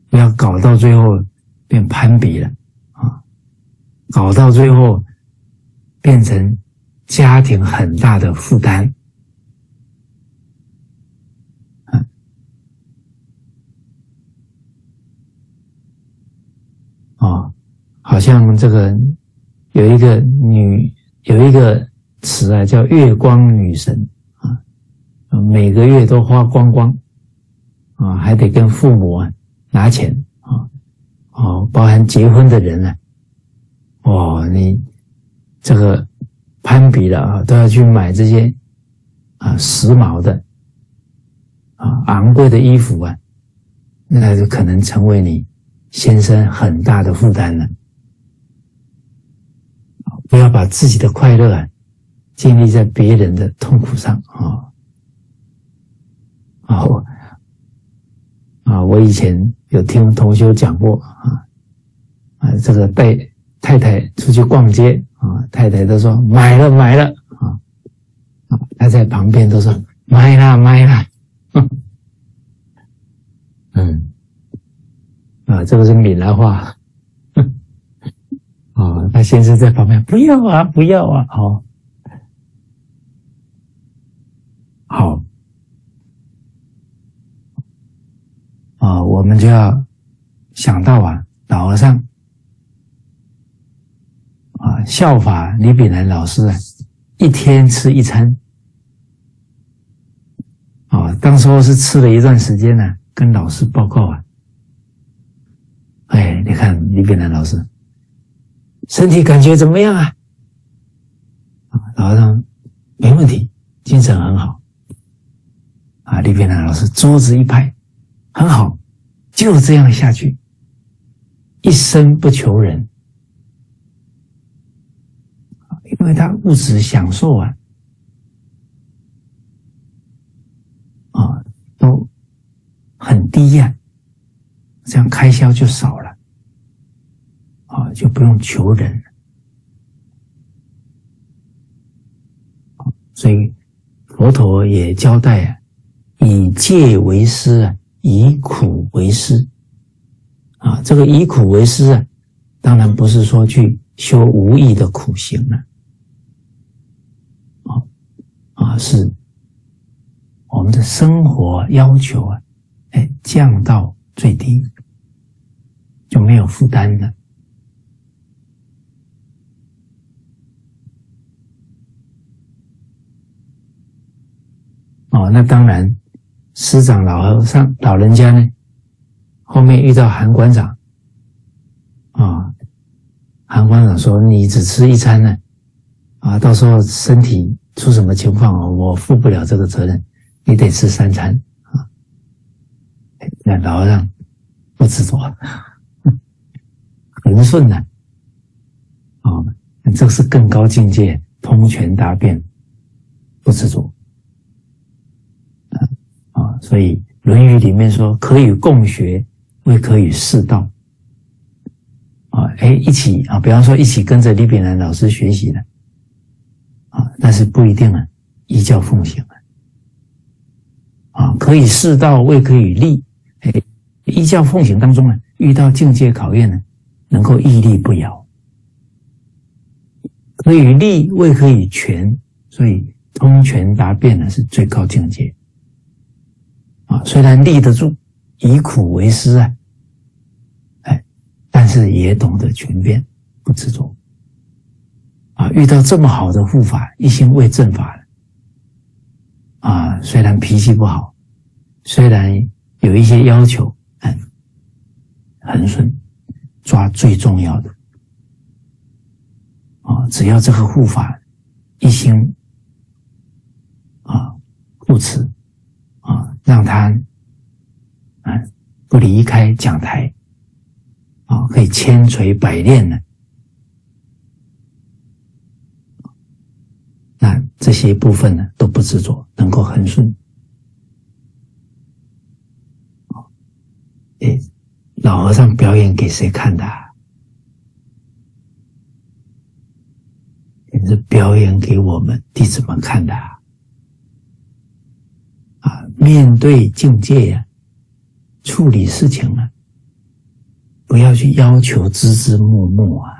不要搞到最后变攀比了啊。搞到最后，变成家庭很大的负担，啊，好像这个有一个女有一个词啊，叫“月光女神”啊，每个月都花光光，啊，还得跟父母啊拿钱啊，哦，包含结婚的人呢。哦，你这个攀比了啊，都要去买这些啊时髦的啊昂贵的衣服啊，那就可能成为你先生很大的负担了。不要把自己的快乐啊建立在别人的痛苦上啊！啊，啊，我以前有听同学讲过啊啊，这个带。太太出去逛街啊，太太都说买了买了啊，啊，他在旁边都说买了买了，嗯，啊，这个是闽南话，啊，他先生在旁边不要啊不要啊，好，好，啊，我们就要想到啊，老和尚。啊，效法李炳南老师啊，一天吃一餐。啊，当初是吃了一段时间呢，跟老师报告啊。哎，你看李炳南老师，身体感觉怎么样啊？啊，老和尚没问题，精神很好。啊，李炳南老师桌子一拍，很好，就这样下去，一生不求人。因为他物质享受啊，啊，都很低呀，这样开销就少了，啊，就不用求人了。所以佛陀也交代啊，以戒为师啊，以苦为师。啊，这个以苦为师啊，当然不是说去修无益的苦行了。啊，是我们的生活要求啊，哎，降到最低，就没有负担了。哦，那当然，师长老和尚老人家呢，后面遇到韩馆长，啊韩馆长说：“你只吃一餐呢，啊，到时候身体出什么情况哦，我负不了这个责任，你得吃三餐啊。”那老和尚不执着，很顺的，啊，这是更高境界，通权达变，不执着，所以《论语》里面说：“可以共学，未可以适道。”啊，哎，一起啊，比方说一起跟着李炳南老师学习的，啊，但是不一定啊，一教奉行啊，啊，可以适道，未可以立。哎，一教奉行当中呢，遇到境界考验呢，能够屹立不摇，可以立，未可以全，所以通权达变呢是最高境界。啊，虽然立得住，以苦为师啊。哎但是也懂得权变，不执着啊！遇到这么好的护法，一心为正法啊！虽然脾气不好，虽然有一些要求，很很顺，抓最重要的啊！只要这个护法一心啊护持，让他啊不离开讲台。啊，可以千锤百炼呢。那这些部分呢，都不执着，能够很顺。哎，老和尚表演给谁看的？也是表演给我们弟子们看的。啊，面对境界呀，处理事情啊。不要去要求枝枝末末啊，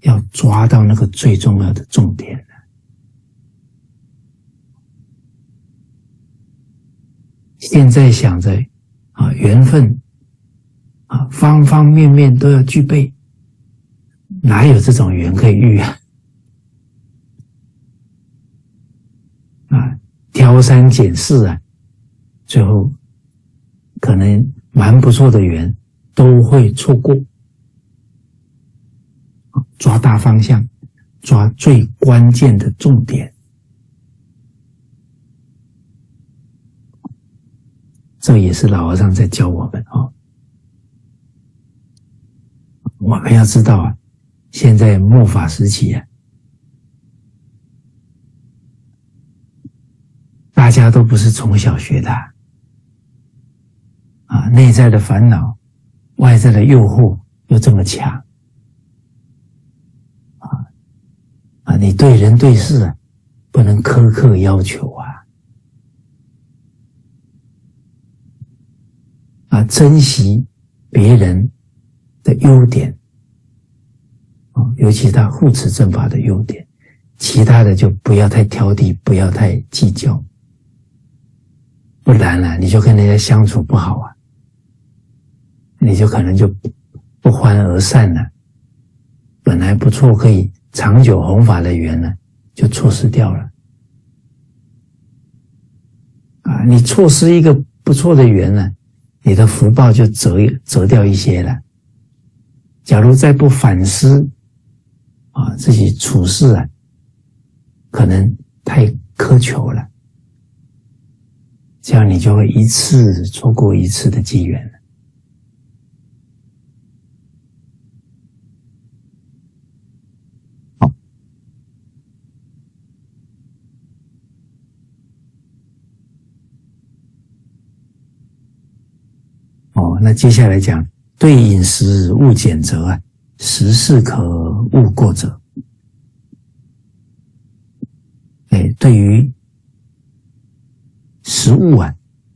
要抓到那个最重要的重点现在想着啊，缘分啊，方方面面都要具备，哪有这种缘可以遇啊？啊，挑三拣四啊，最后可能蛮不错的缘。都会错过，抓大方向，抓最关键的重点，这也是老和尚在教我们啊。我们要知道啊，现在末法时期啊，大家都不是从小学的啊，内在的烦恼。外在的诱惑又这么强，啊啊！你对人对事啊，不能苛刻要求啊，啊，珍惜别人的优点啊，尤其他护持正法的优点，其他的就不要太挑剔，不要太计较，不然呢，你就跟人家相处不好啊。你就可能就不欢而散了，本来不错可以长久弘法的缘呢，就错失掉了。啊，你错失一个不错的缘呢，你的福报就折折掉一些了。假如再不反思，啊，自己处事啊，可能太苛求了，这样你就会一次错过一次的机缘了。那接下来讲，对饮食勿拣择啊，食适可勿过者。哎，对于食物啊，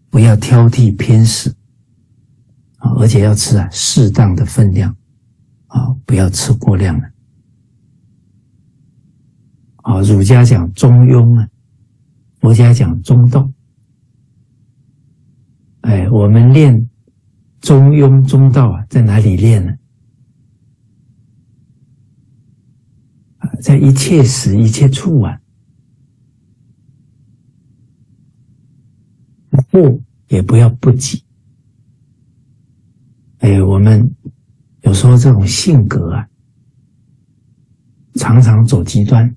不要挑剔偏食啊，而且要吃啊适当的分量啊，不要吃过量了。啊，儒家讲中庸啊，佛家讲中道。哎，我们练。中庸中道啊，在哪里练呢？啊，在一切时一切处啊，不也不要不急。哎，我们有时候这种性格啊，常常走极端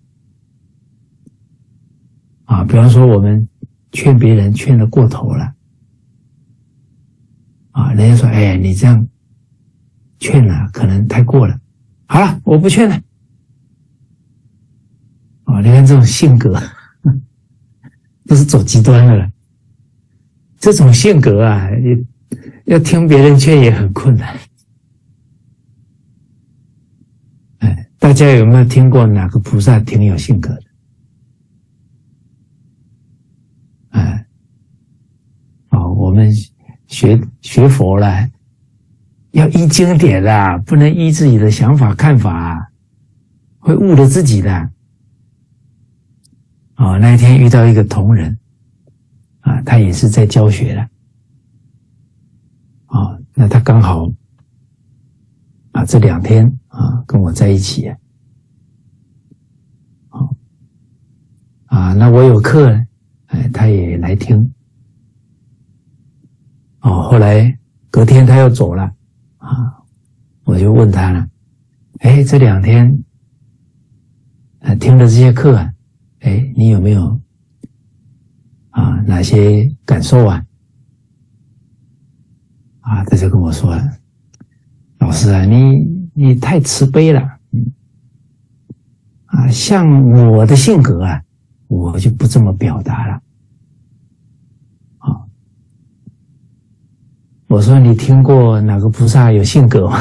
啊，比方说我们劝别人劝的过头了啊，人家说：“哎，你这样劝了，可能太过了。”好了，我不劝了。啊，你看这种性格，都是走极端的了。这种性格啊，要听别人劝也很困难。哎，大家有没有听过哪个菩萨挺有性格的？哎，哦，我们学学佛了，要依经典的，不能依自己的想法看法，会误了自己的。哦，那一天遇到一个同仁。啊，他也是在教学的，啊，那他刚好啊这两天啊跟我在一起，啊，啊，那我有课，哎，他也来听，哦，后来隔天他要走了，啊，我就问他了，哎，这两天，啊，听了这些课，哎，你有没有？啊，哪些感受啊？啊，他就跟我说：“老师啊，你你太慈悲了，嗯，啊，像我的性格啊，我就不这么表达了。”啊，我说：“你听过哪个菩萨有性格吗？”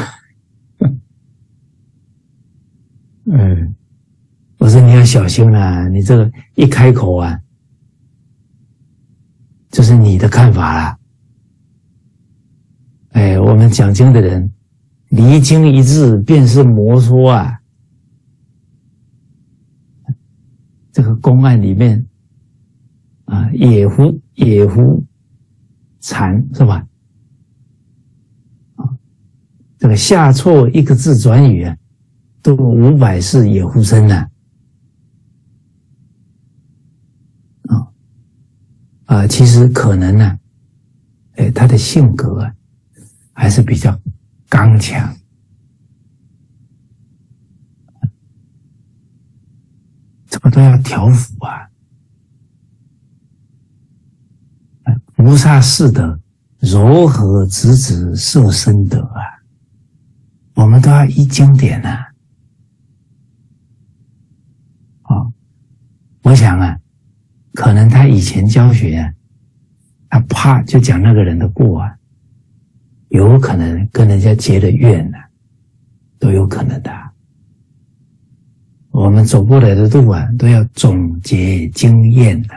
嗯，我说：“你要小心了，你这个一开口啊。”这是你的看法了，哎，我们讲经的人，离经一字便是魔说啊。这个公案里面啊，野狐野狐禅是吧？啊，这个下错一个字转语啊，都五百世野狐身呢。啊其实可能呢，哎，他的性格啊，还是比较刚强，这个都要调伏啊。菩萨是德，柔和直指色身德啊，我们都要一经典呐。啊，我想啊。可能他以前教学，他怕就讲那个人的过啊，有可能跟人家结了怨呢，都有可能的。我们走过来的路啊，都要总结经验的。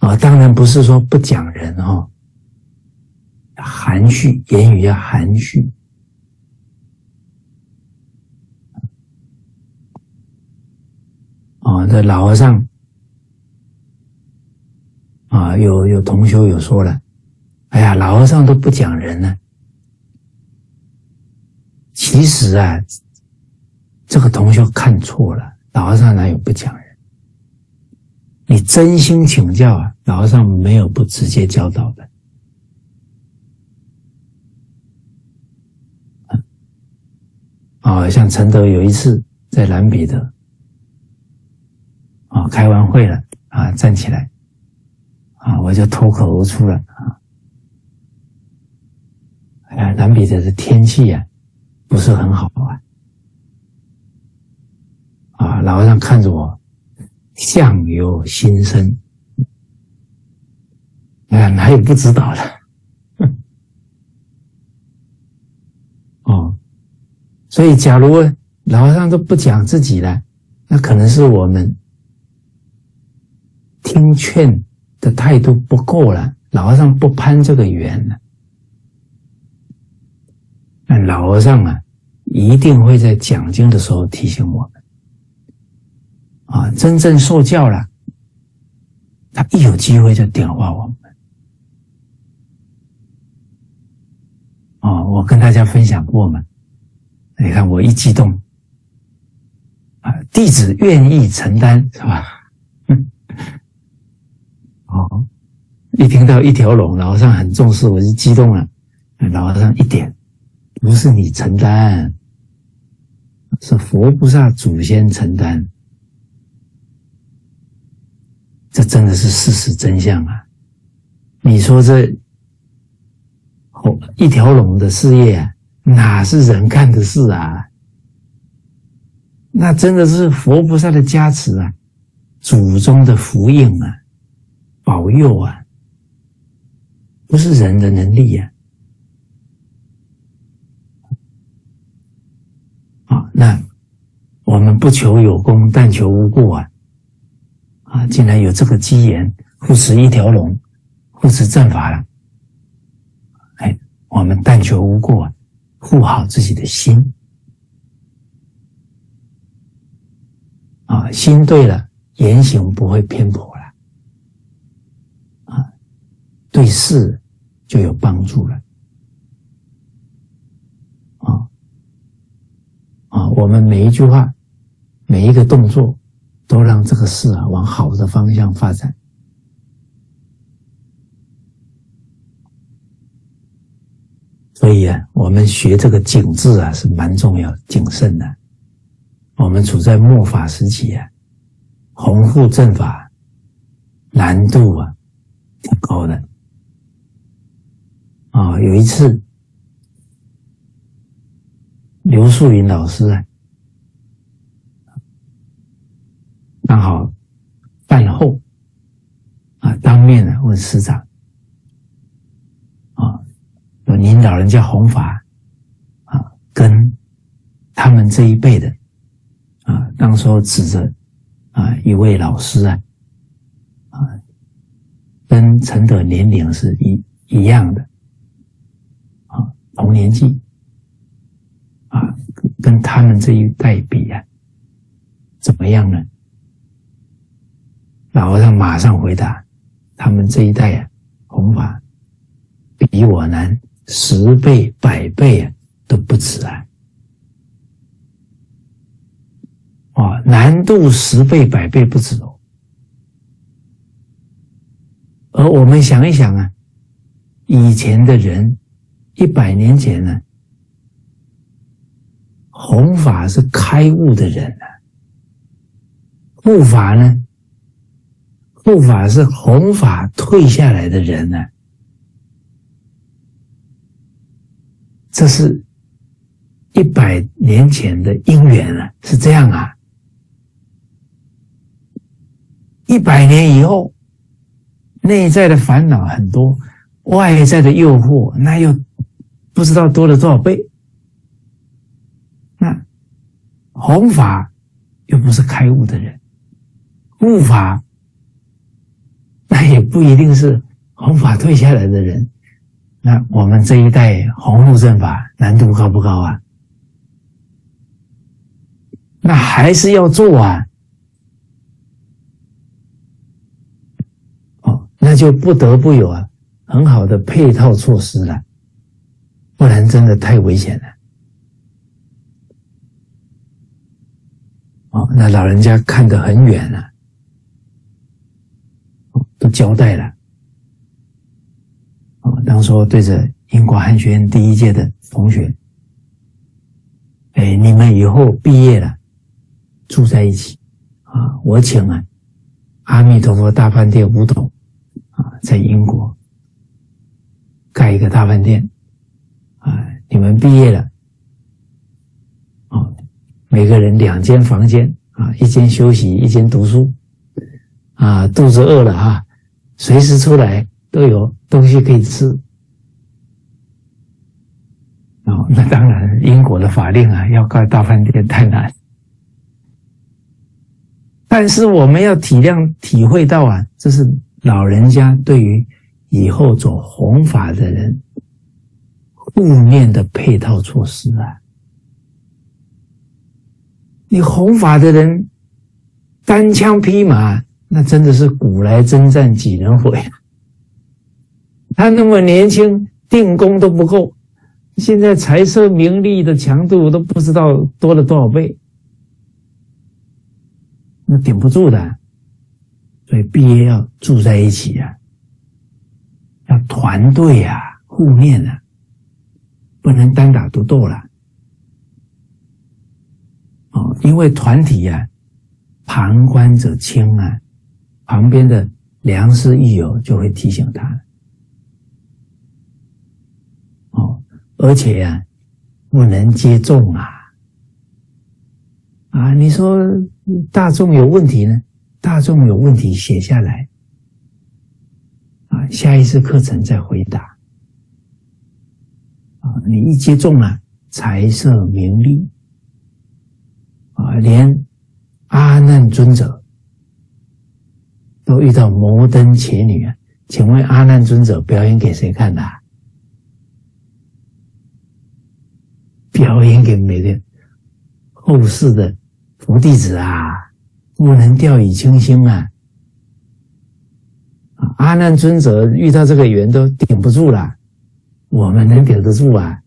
啊，当然不是说不讲人哦，含蓄，言语要含蓄。啊，这老和尚啊，有有同修有说了，哎呀，老和尚都不讲人呢。其实啊，这个同学看错了，老和尚哪有不讲人？你真心请教啊，老和尚没有不直接教导的。啊，像陈德有一次在南彼得。啊，开完会了啊，站起来啊，我就脱口而出了啊，哎，南比的天气呀不是很好啊，啊，老和尚看着我，相由心生，哎，哪有不知道的？哦，所以假如老和尚都不讲自己了，那可能是我们。听劝的态度不够了，老和尚不攀这个缘了。那老和尚啊，一定会在讲经的时候提醒我们。啊，真正受教了，他一有机会就点化我们。哦，我跟大家分享过嘛？你看我一激动，啊，弟子愿意承担，是吧？哦，一听到一条龙，老和尚很重视，我就激动了。老和尚一点不是你承担，是佛菩萨祖先承担。这真的是事实真相啊！你说这哦一条龙的事业，哪是人干的事啊？那真的是佛菩萨的加持啊，祖宗的福荫啊，保佑啊，不是人的能力呀！啊，那我们不求有功，但求无过啊！啊，竟然有这个机缘护持一条龙，护持正法了。哎，我们但求无过，护好自己的心。啊，心对了，言行不会偏颇了。啊，对事就有帮助了。啊，啊，我们每一句话，每一个动作。都让这个事啊往好的方向发展，所以啊，我们学这个景字啊是蛮重要、谨慎的。我们处在末法时期啊，弘护正法难度啊挺高的。啊，有一次，刘素云老师啊。刚好饭后啊，当面呢问师长啊，说您老人家弘法啊，跟他们这一辈的啊，当时指着啊一位老师啊啊，跟陈德年龄是一一样的同年纪啊，跟他们这一代比啊，怎么样呢？老和尚马上回答：“他们这一代啊，弘法比我难十倍、百倍啊，都不止啊！哦，难度十倍、百倍不止哦。而我们想一想啊，以前的人，一百年前呢，弘法是开悟的人啊，护法呢？”护法是弘法退下来的人呢，这是一百年前的因缘了，是这样啊。一百年以后，内在的烦恼很多，外在的诱惑那又不知道多了多少倍。那弘法又不是开悟的人，悟法。那也不一定是弘法退下来的人。那我们这一代弘护正法难度高不高啊？那还是要做啊。哦，那就不得不有啊很好的配套措施了，不然真的太危险了。哦，那老人家看得很远了。都交代了，哦，当时对着英国汉学院第一届的同学，哎，你们以后毕业了，住在一起，啊，我请啊，阿弥陀佛大饭店五董，啊，在英国盖一个大饭店，你们毕业了，啊，每个人两间房间，啊，一间休息，一间读书，啊，肚子饿了啊。随时出来都有东西可以吃，哦，那当然，英国的法令啊，要盖大饭店太难。但是我们要体谅、体会到啊，这是老人家对于以后走弘法的人后面的配套措施啊。你弘法的人单枪匹马。那真的是古来征战几人回？他那么年轻，定功都不够，现在财色名利的强度都不知道多了多少倍，那顶不住的。所以毕业要住在一起呀，要团队呀，互念啊，不能单打独斗了。哦，因为团体呀，旁观者清啊，旁边的良师益友就会提醒他。哦，而且呀，不能接众啊。啊，你说大众有问题呢？大众有问题写下来，啊，下一次课程再回答。你一接中了财色名利，啊，连阿难尊者都遇到摩登伽女啊，请问阿难尊者表演给谁看的？表演给每个后世的佛弟子啊。不能掉以轻心啊！阿难尊者遇到这个缘都顶不住了，我们能顶得住啊？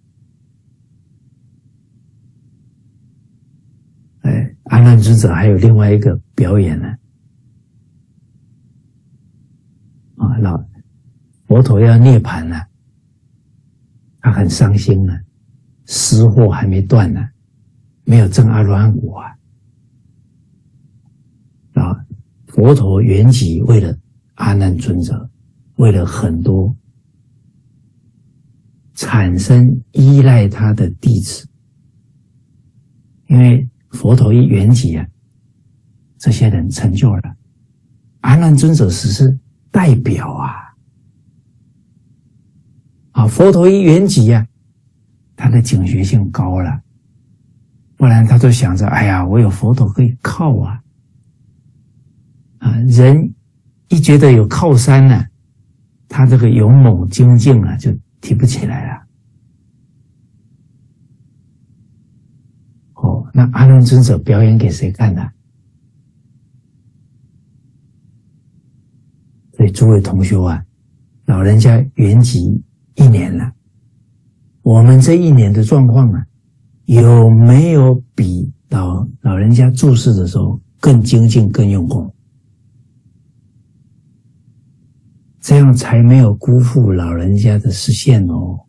哎，阿难尊者还有另外一个表演呢。啊，老佛陀要涅槃了，他很伤心啊，失货还没断呢，没有证阿罗汉果啊。啊，佛陀原籍为了阿难尊者，为了很多产生依赖他的弟子，因为佛陀一缘起啊，这些人成就了。阿难尊者只是代表啊，啊，佛陀一缘起啊，他的警觉性高了，不然他就想着，哎呀，我有佛陀可以靠啊。啊，人一觉得有靠山呢，他这个勇猛精进啊，就提不起来了。哦，那阿难尊者表演给谁看呢？所以诸位同学啊，老人家圆寂一年了，我们这一年的状况啊，有没有比老老人家注视的时候更精进、更用功？这样才没有辜负老人家的视线哦。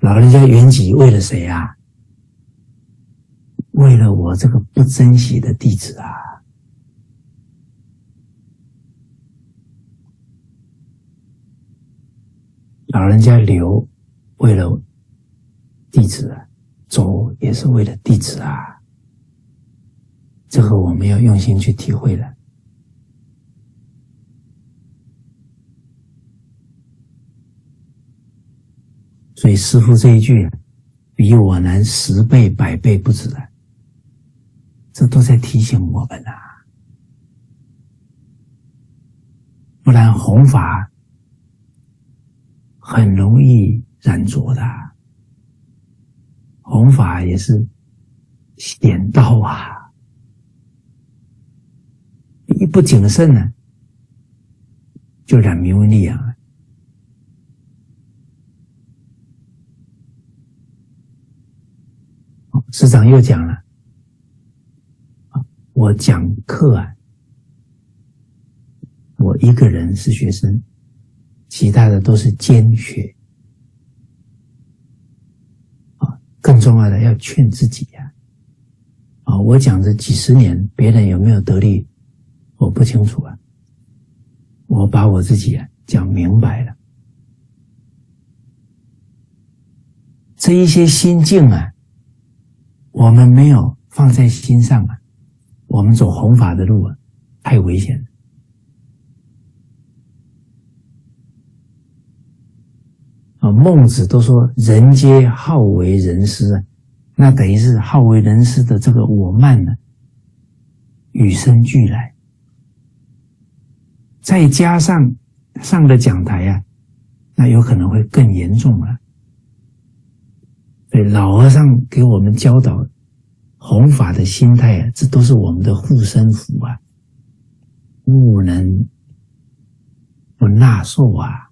老人家圆寂为了谁啊？为了我这个不珍惜的弟子啊！老人家留，为了弟子，走也是为了弟子啊。这个我们要用心去体会了。所以师傅这一句，比我难十倍百倍不止啊！这都在提醒我们呐，不然弘法很容易染浊的，弘法也是险道啊！一不谨慎呢，就染名利啊。师长又讲了，啊我讲课啊，我一个人是学生，其他的都是兼学，啊，更重要的要劝自己呀，啊，我讲这几十年，别人有没有得力，我不清楚啊，我把我自己啊讲明白了，这一些心境啊。我们没有放在心上啊，我们走弘法的路啊，太危险了。啊，孟子都说“人皆好为人师”，啊，那等于是好为人师的这个我慢呢，与生俱来。再加上上了讲台啊，那有可能会更严重了。对老和尚给我们教导弘法的心态啊，这都是我们的护身符啊，不能不纳受啊！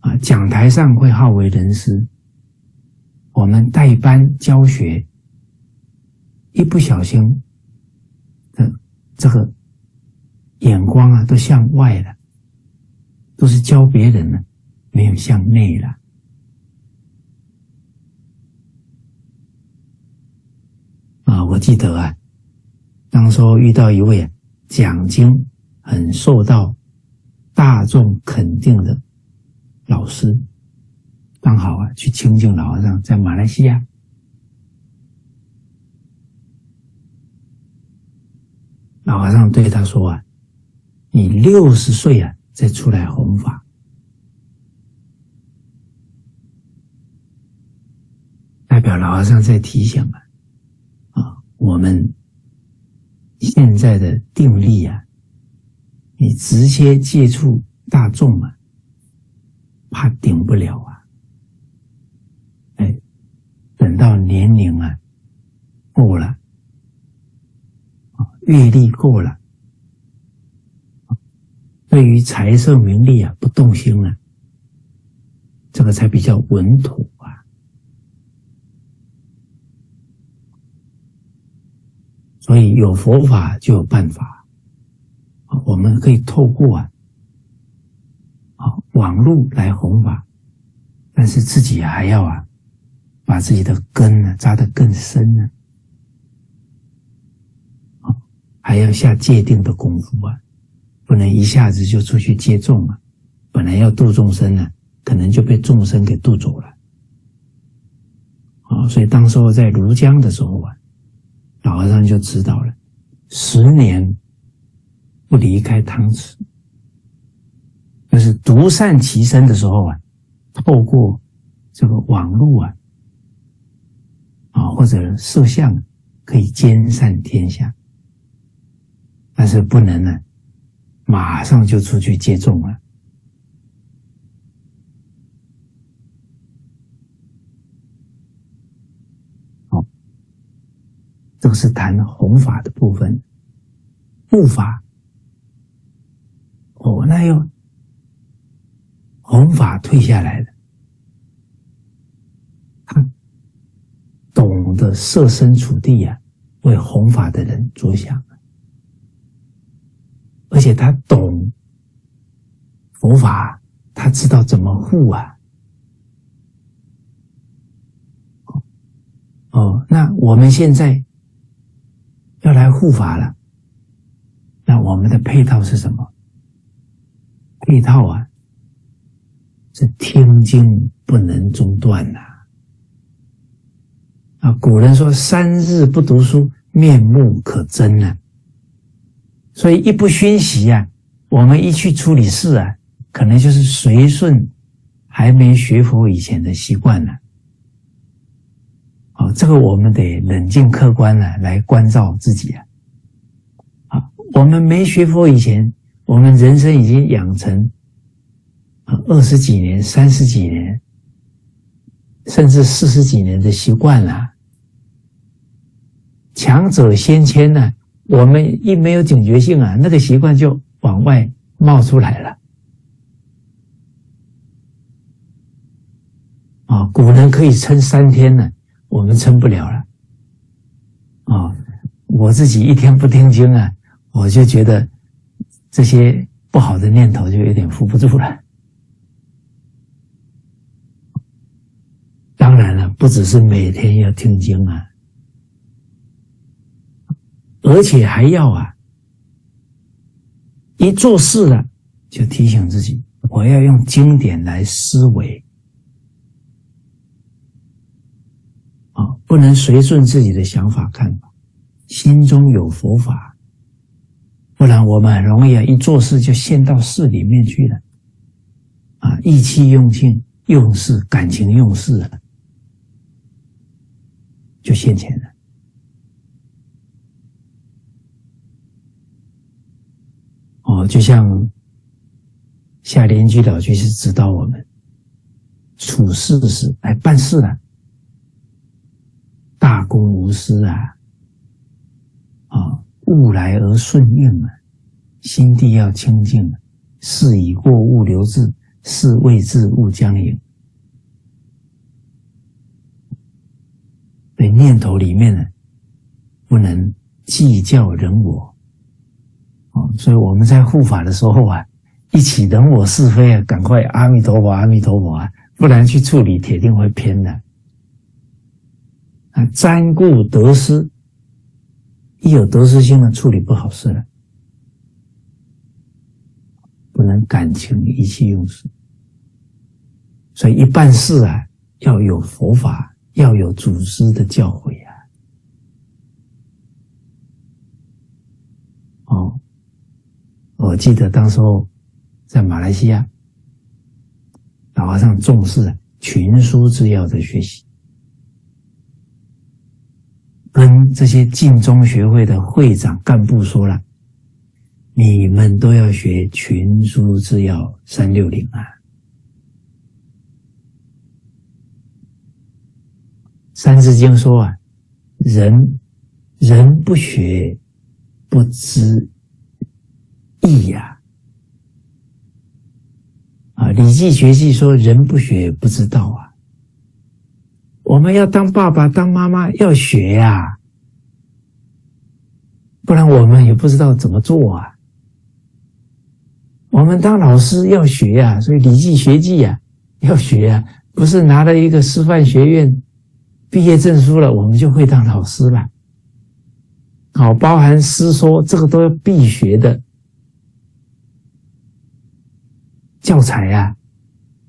啊，讲台上会好为人师，我们带班教学，一不小心这这个眼光啊，都向外了，都是教别人了。没有向内了。啊，我记得啊，当初遇到一位讲经很受到大众肯定的老师，刚好啊去清净老和尚在马来西亚，老和尚对他说啊：“你六十岁啊再出来弘法。”代表老和尚在提醒啊。我们现在的定力啊，你直接接触大众啊，怕顶不了啊。哎，等到年龄啊够了，阅历够了，对于财色名利啊不动心了，这个才比较稳妥。所以有佛法就有办法，我们可以透过啊，啊网络来弘法，但是自己还要啊，把自己的根呢扎得更深呢，啊，还要下界定的功夫啊，不能一下子就出去接众啊，本来要度众生呢，可能就被众生给渡走了，啊，所以当时候在庐江的时候啊。老和尚就知道了，十年不离开汤池，就是独善其身的时候啊，透过这个网络啊，啊或者摄像，可以兼善天下，但是不能呢，马上就出去接种了。这个是谈弘法的部分，护法哦，那要弘法退下来的，他懂得设身处地呀，为弘法的人着想，而且他懂佛法，他知道怎么护啊。哦，那我们现在。要来护法了，那我们的配套是什么？配套啊，是听经不能中断呐。啊，古人说三日不读书，面目可憎呐。所以一不熏习啊，我们一去处理事啊，可能就是随顺还没学佛以前的习惯了。哦，这个我们得冷静客观的来关照自己啊！啊，我们没学佛以前，我们人生已经养成二十几年、三十几年，甚至四十几年的习惯了。强者先迁呢，我们一没有警觉性啊，那个习惯就往外冒出来了。啊，古人可以撑三天呢。我们撑不了了，啊！我自己一天不听经啊，我就觉得这些不好的念头就有点扶不住了。当然了，不只是每天要听经啊，而且还要啊，一做事了就提醒自己，我要用经典来思维。啊不能随顺自己的想法看法，心中有佛法，不然我们很容易啊，一做事就陷到事里面去了，啊，意气用尽，用事感情用事了，就陷钱了。哦，就像夏莲居老居士指导我们处事的事，来办事了。大公无私啊，啊，物来而顺应啊，心地要清净，事已过物流至，事未至物将盈。对念头里面呢，不能计较人我，啊，所以我们在护法的时候啊，一起人我是非啊，赶快阿弥陀佛，阿弥陀佛啊，不然去处理铁定会偏的。啊，瞻顾得失，一有得失心了，处理不好事了，不能感情意气用事。所以一办事啊，要有佛法，要有祖师的教诲啊。哦，我记得当时候在马来西亚，老和尚重视群书治要的学习。跟这些晋中学会的会长干部说了，你们都要学群书治要三六零啊！三字经说啊，人人不学不知义呀！啊，礼记学记说人不学不知道啊！我们要当爸爸、当妈妈要学呀，不然我们也不知道怎么做啊。我们当老师要学呀，所以《礼记》学记呀要学呀，不是拿了一个师范学院毕业证书了，我们就会当老师了。好，包含师说这个都要必学的教材呀。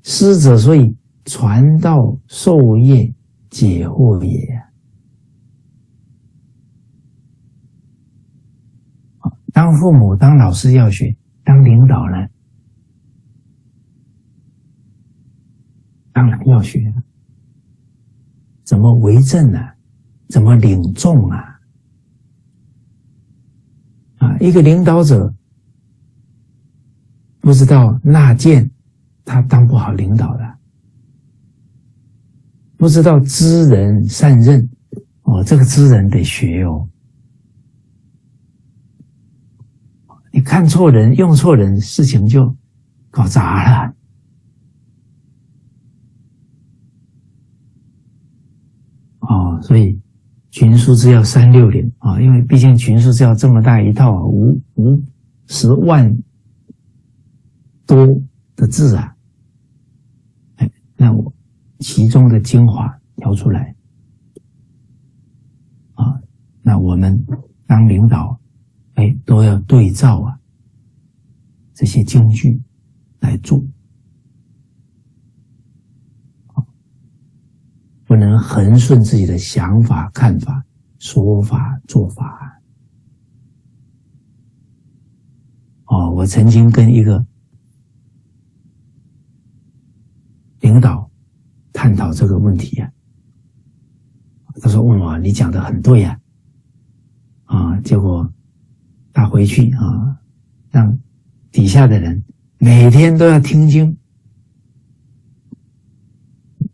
师者，所以传道授业。解惑也。当父母、当老师要学，当领导呢，当然要学。怎么为政呢？怎么领众啊？啊，一个领导者不知道纳谏，他当不好领导的。不知道知人善任哦，这个知人得学哦。你看错人，用错人，事情就搞砸了。哦，所以群书之要三六零啊，因为毕竟群书之要这么大一套啊，五五十万多的字啊，哎，那我。其中的精华挑出来，啊，那我们当领导，哎，都要对照啊这些京剧来做，不能横顺自己的想法、看法、说法、做法。哦，我曾经跟一个领导。探讨这个问题呀，他说：“问我，你讲的很对呀，啊，结果他回去啊，让底下的人每天都要听经，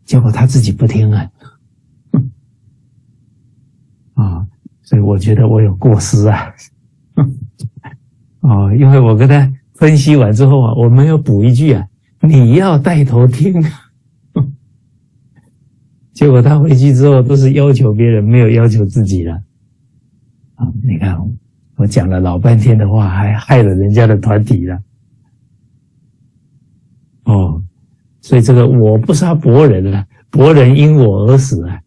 结果他自己不听啊，啊，所以我觉得我有过失啊，啊，因为我跟他分析完之后啊，我们要补一句啊，你要带头听。”结果他回去之后都是要求别人，没有要求自己了。啊，你看我讲了老半天的话，还害了人家的团体了。哦，所以这个我不杀伯仁了，伯仁因我而死啊！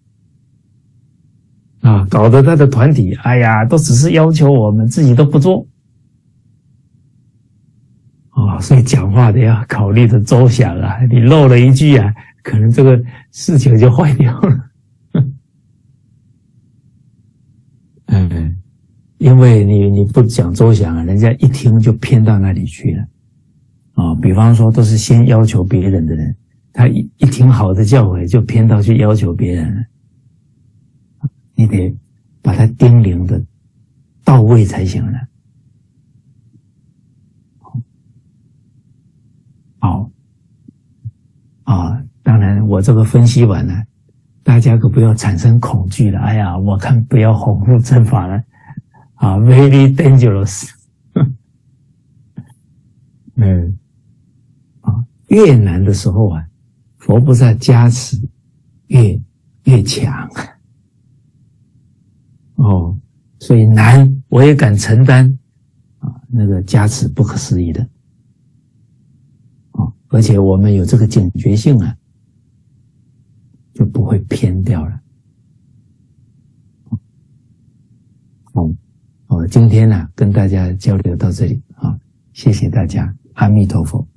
啊，搞得他的团体，哎呀，都只是要求我们自己都不做。啊，所以讲话得要考虑的周详啊，你漏了一句啊。可能这个事情就坏掉了，嗯，因为你你不讲周详啊，人家一听就偏到那里去了，啊，比方说都是先要求别人的人，他一一听好的教诲就偏到去要求别人了，你得把他叮咛的到位才行了，好，啊。当然，我这个分析完了，大家可不要产生恐惧了。哎呀，我看不要弘护正法了，啊，very dangerous。嗯，啊，越难的时候啊，佛菩萨加持越越强。哦，所以难我也敢承担啊，那个加持不可思议的。啊而且我们有这个警觉性啊，就不会偏掉了。好，好，今天呢，跟大家交流到这里啊，谢谢大家，阿弥陀佛。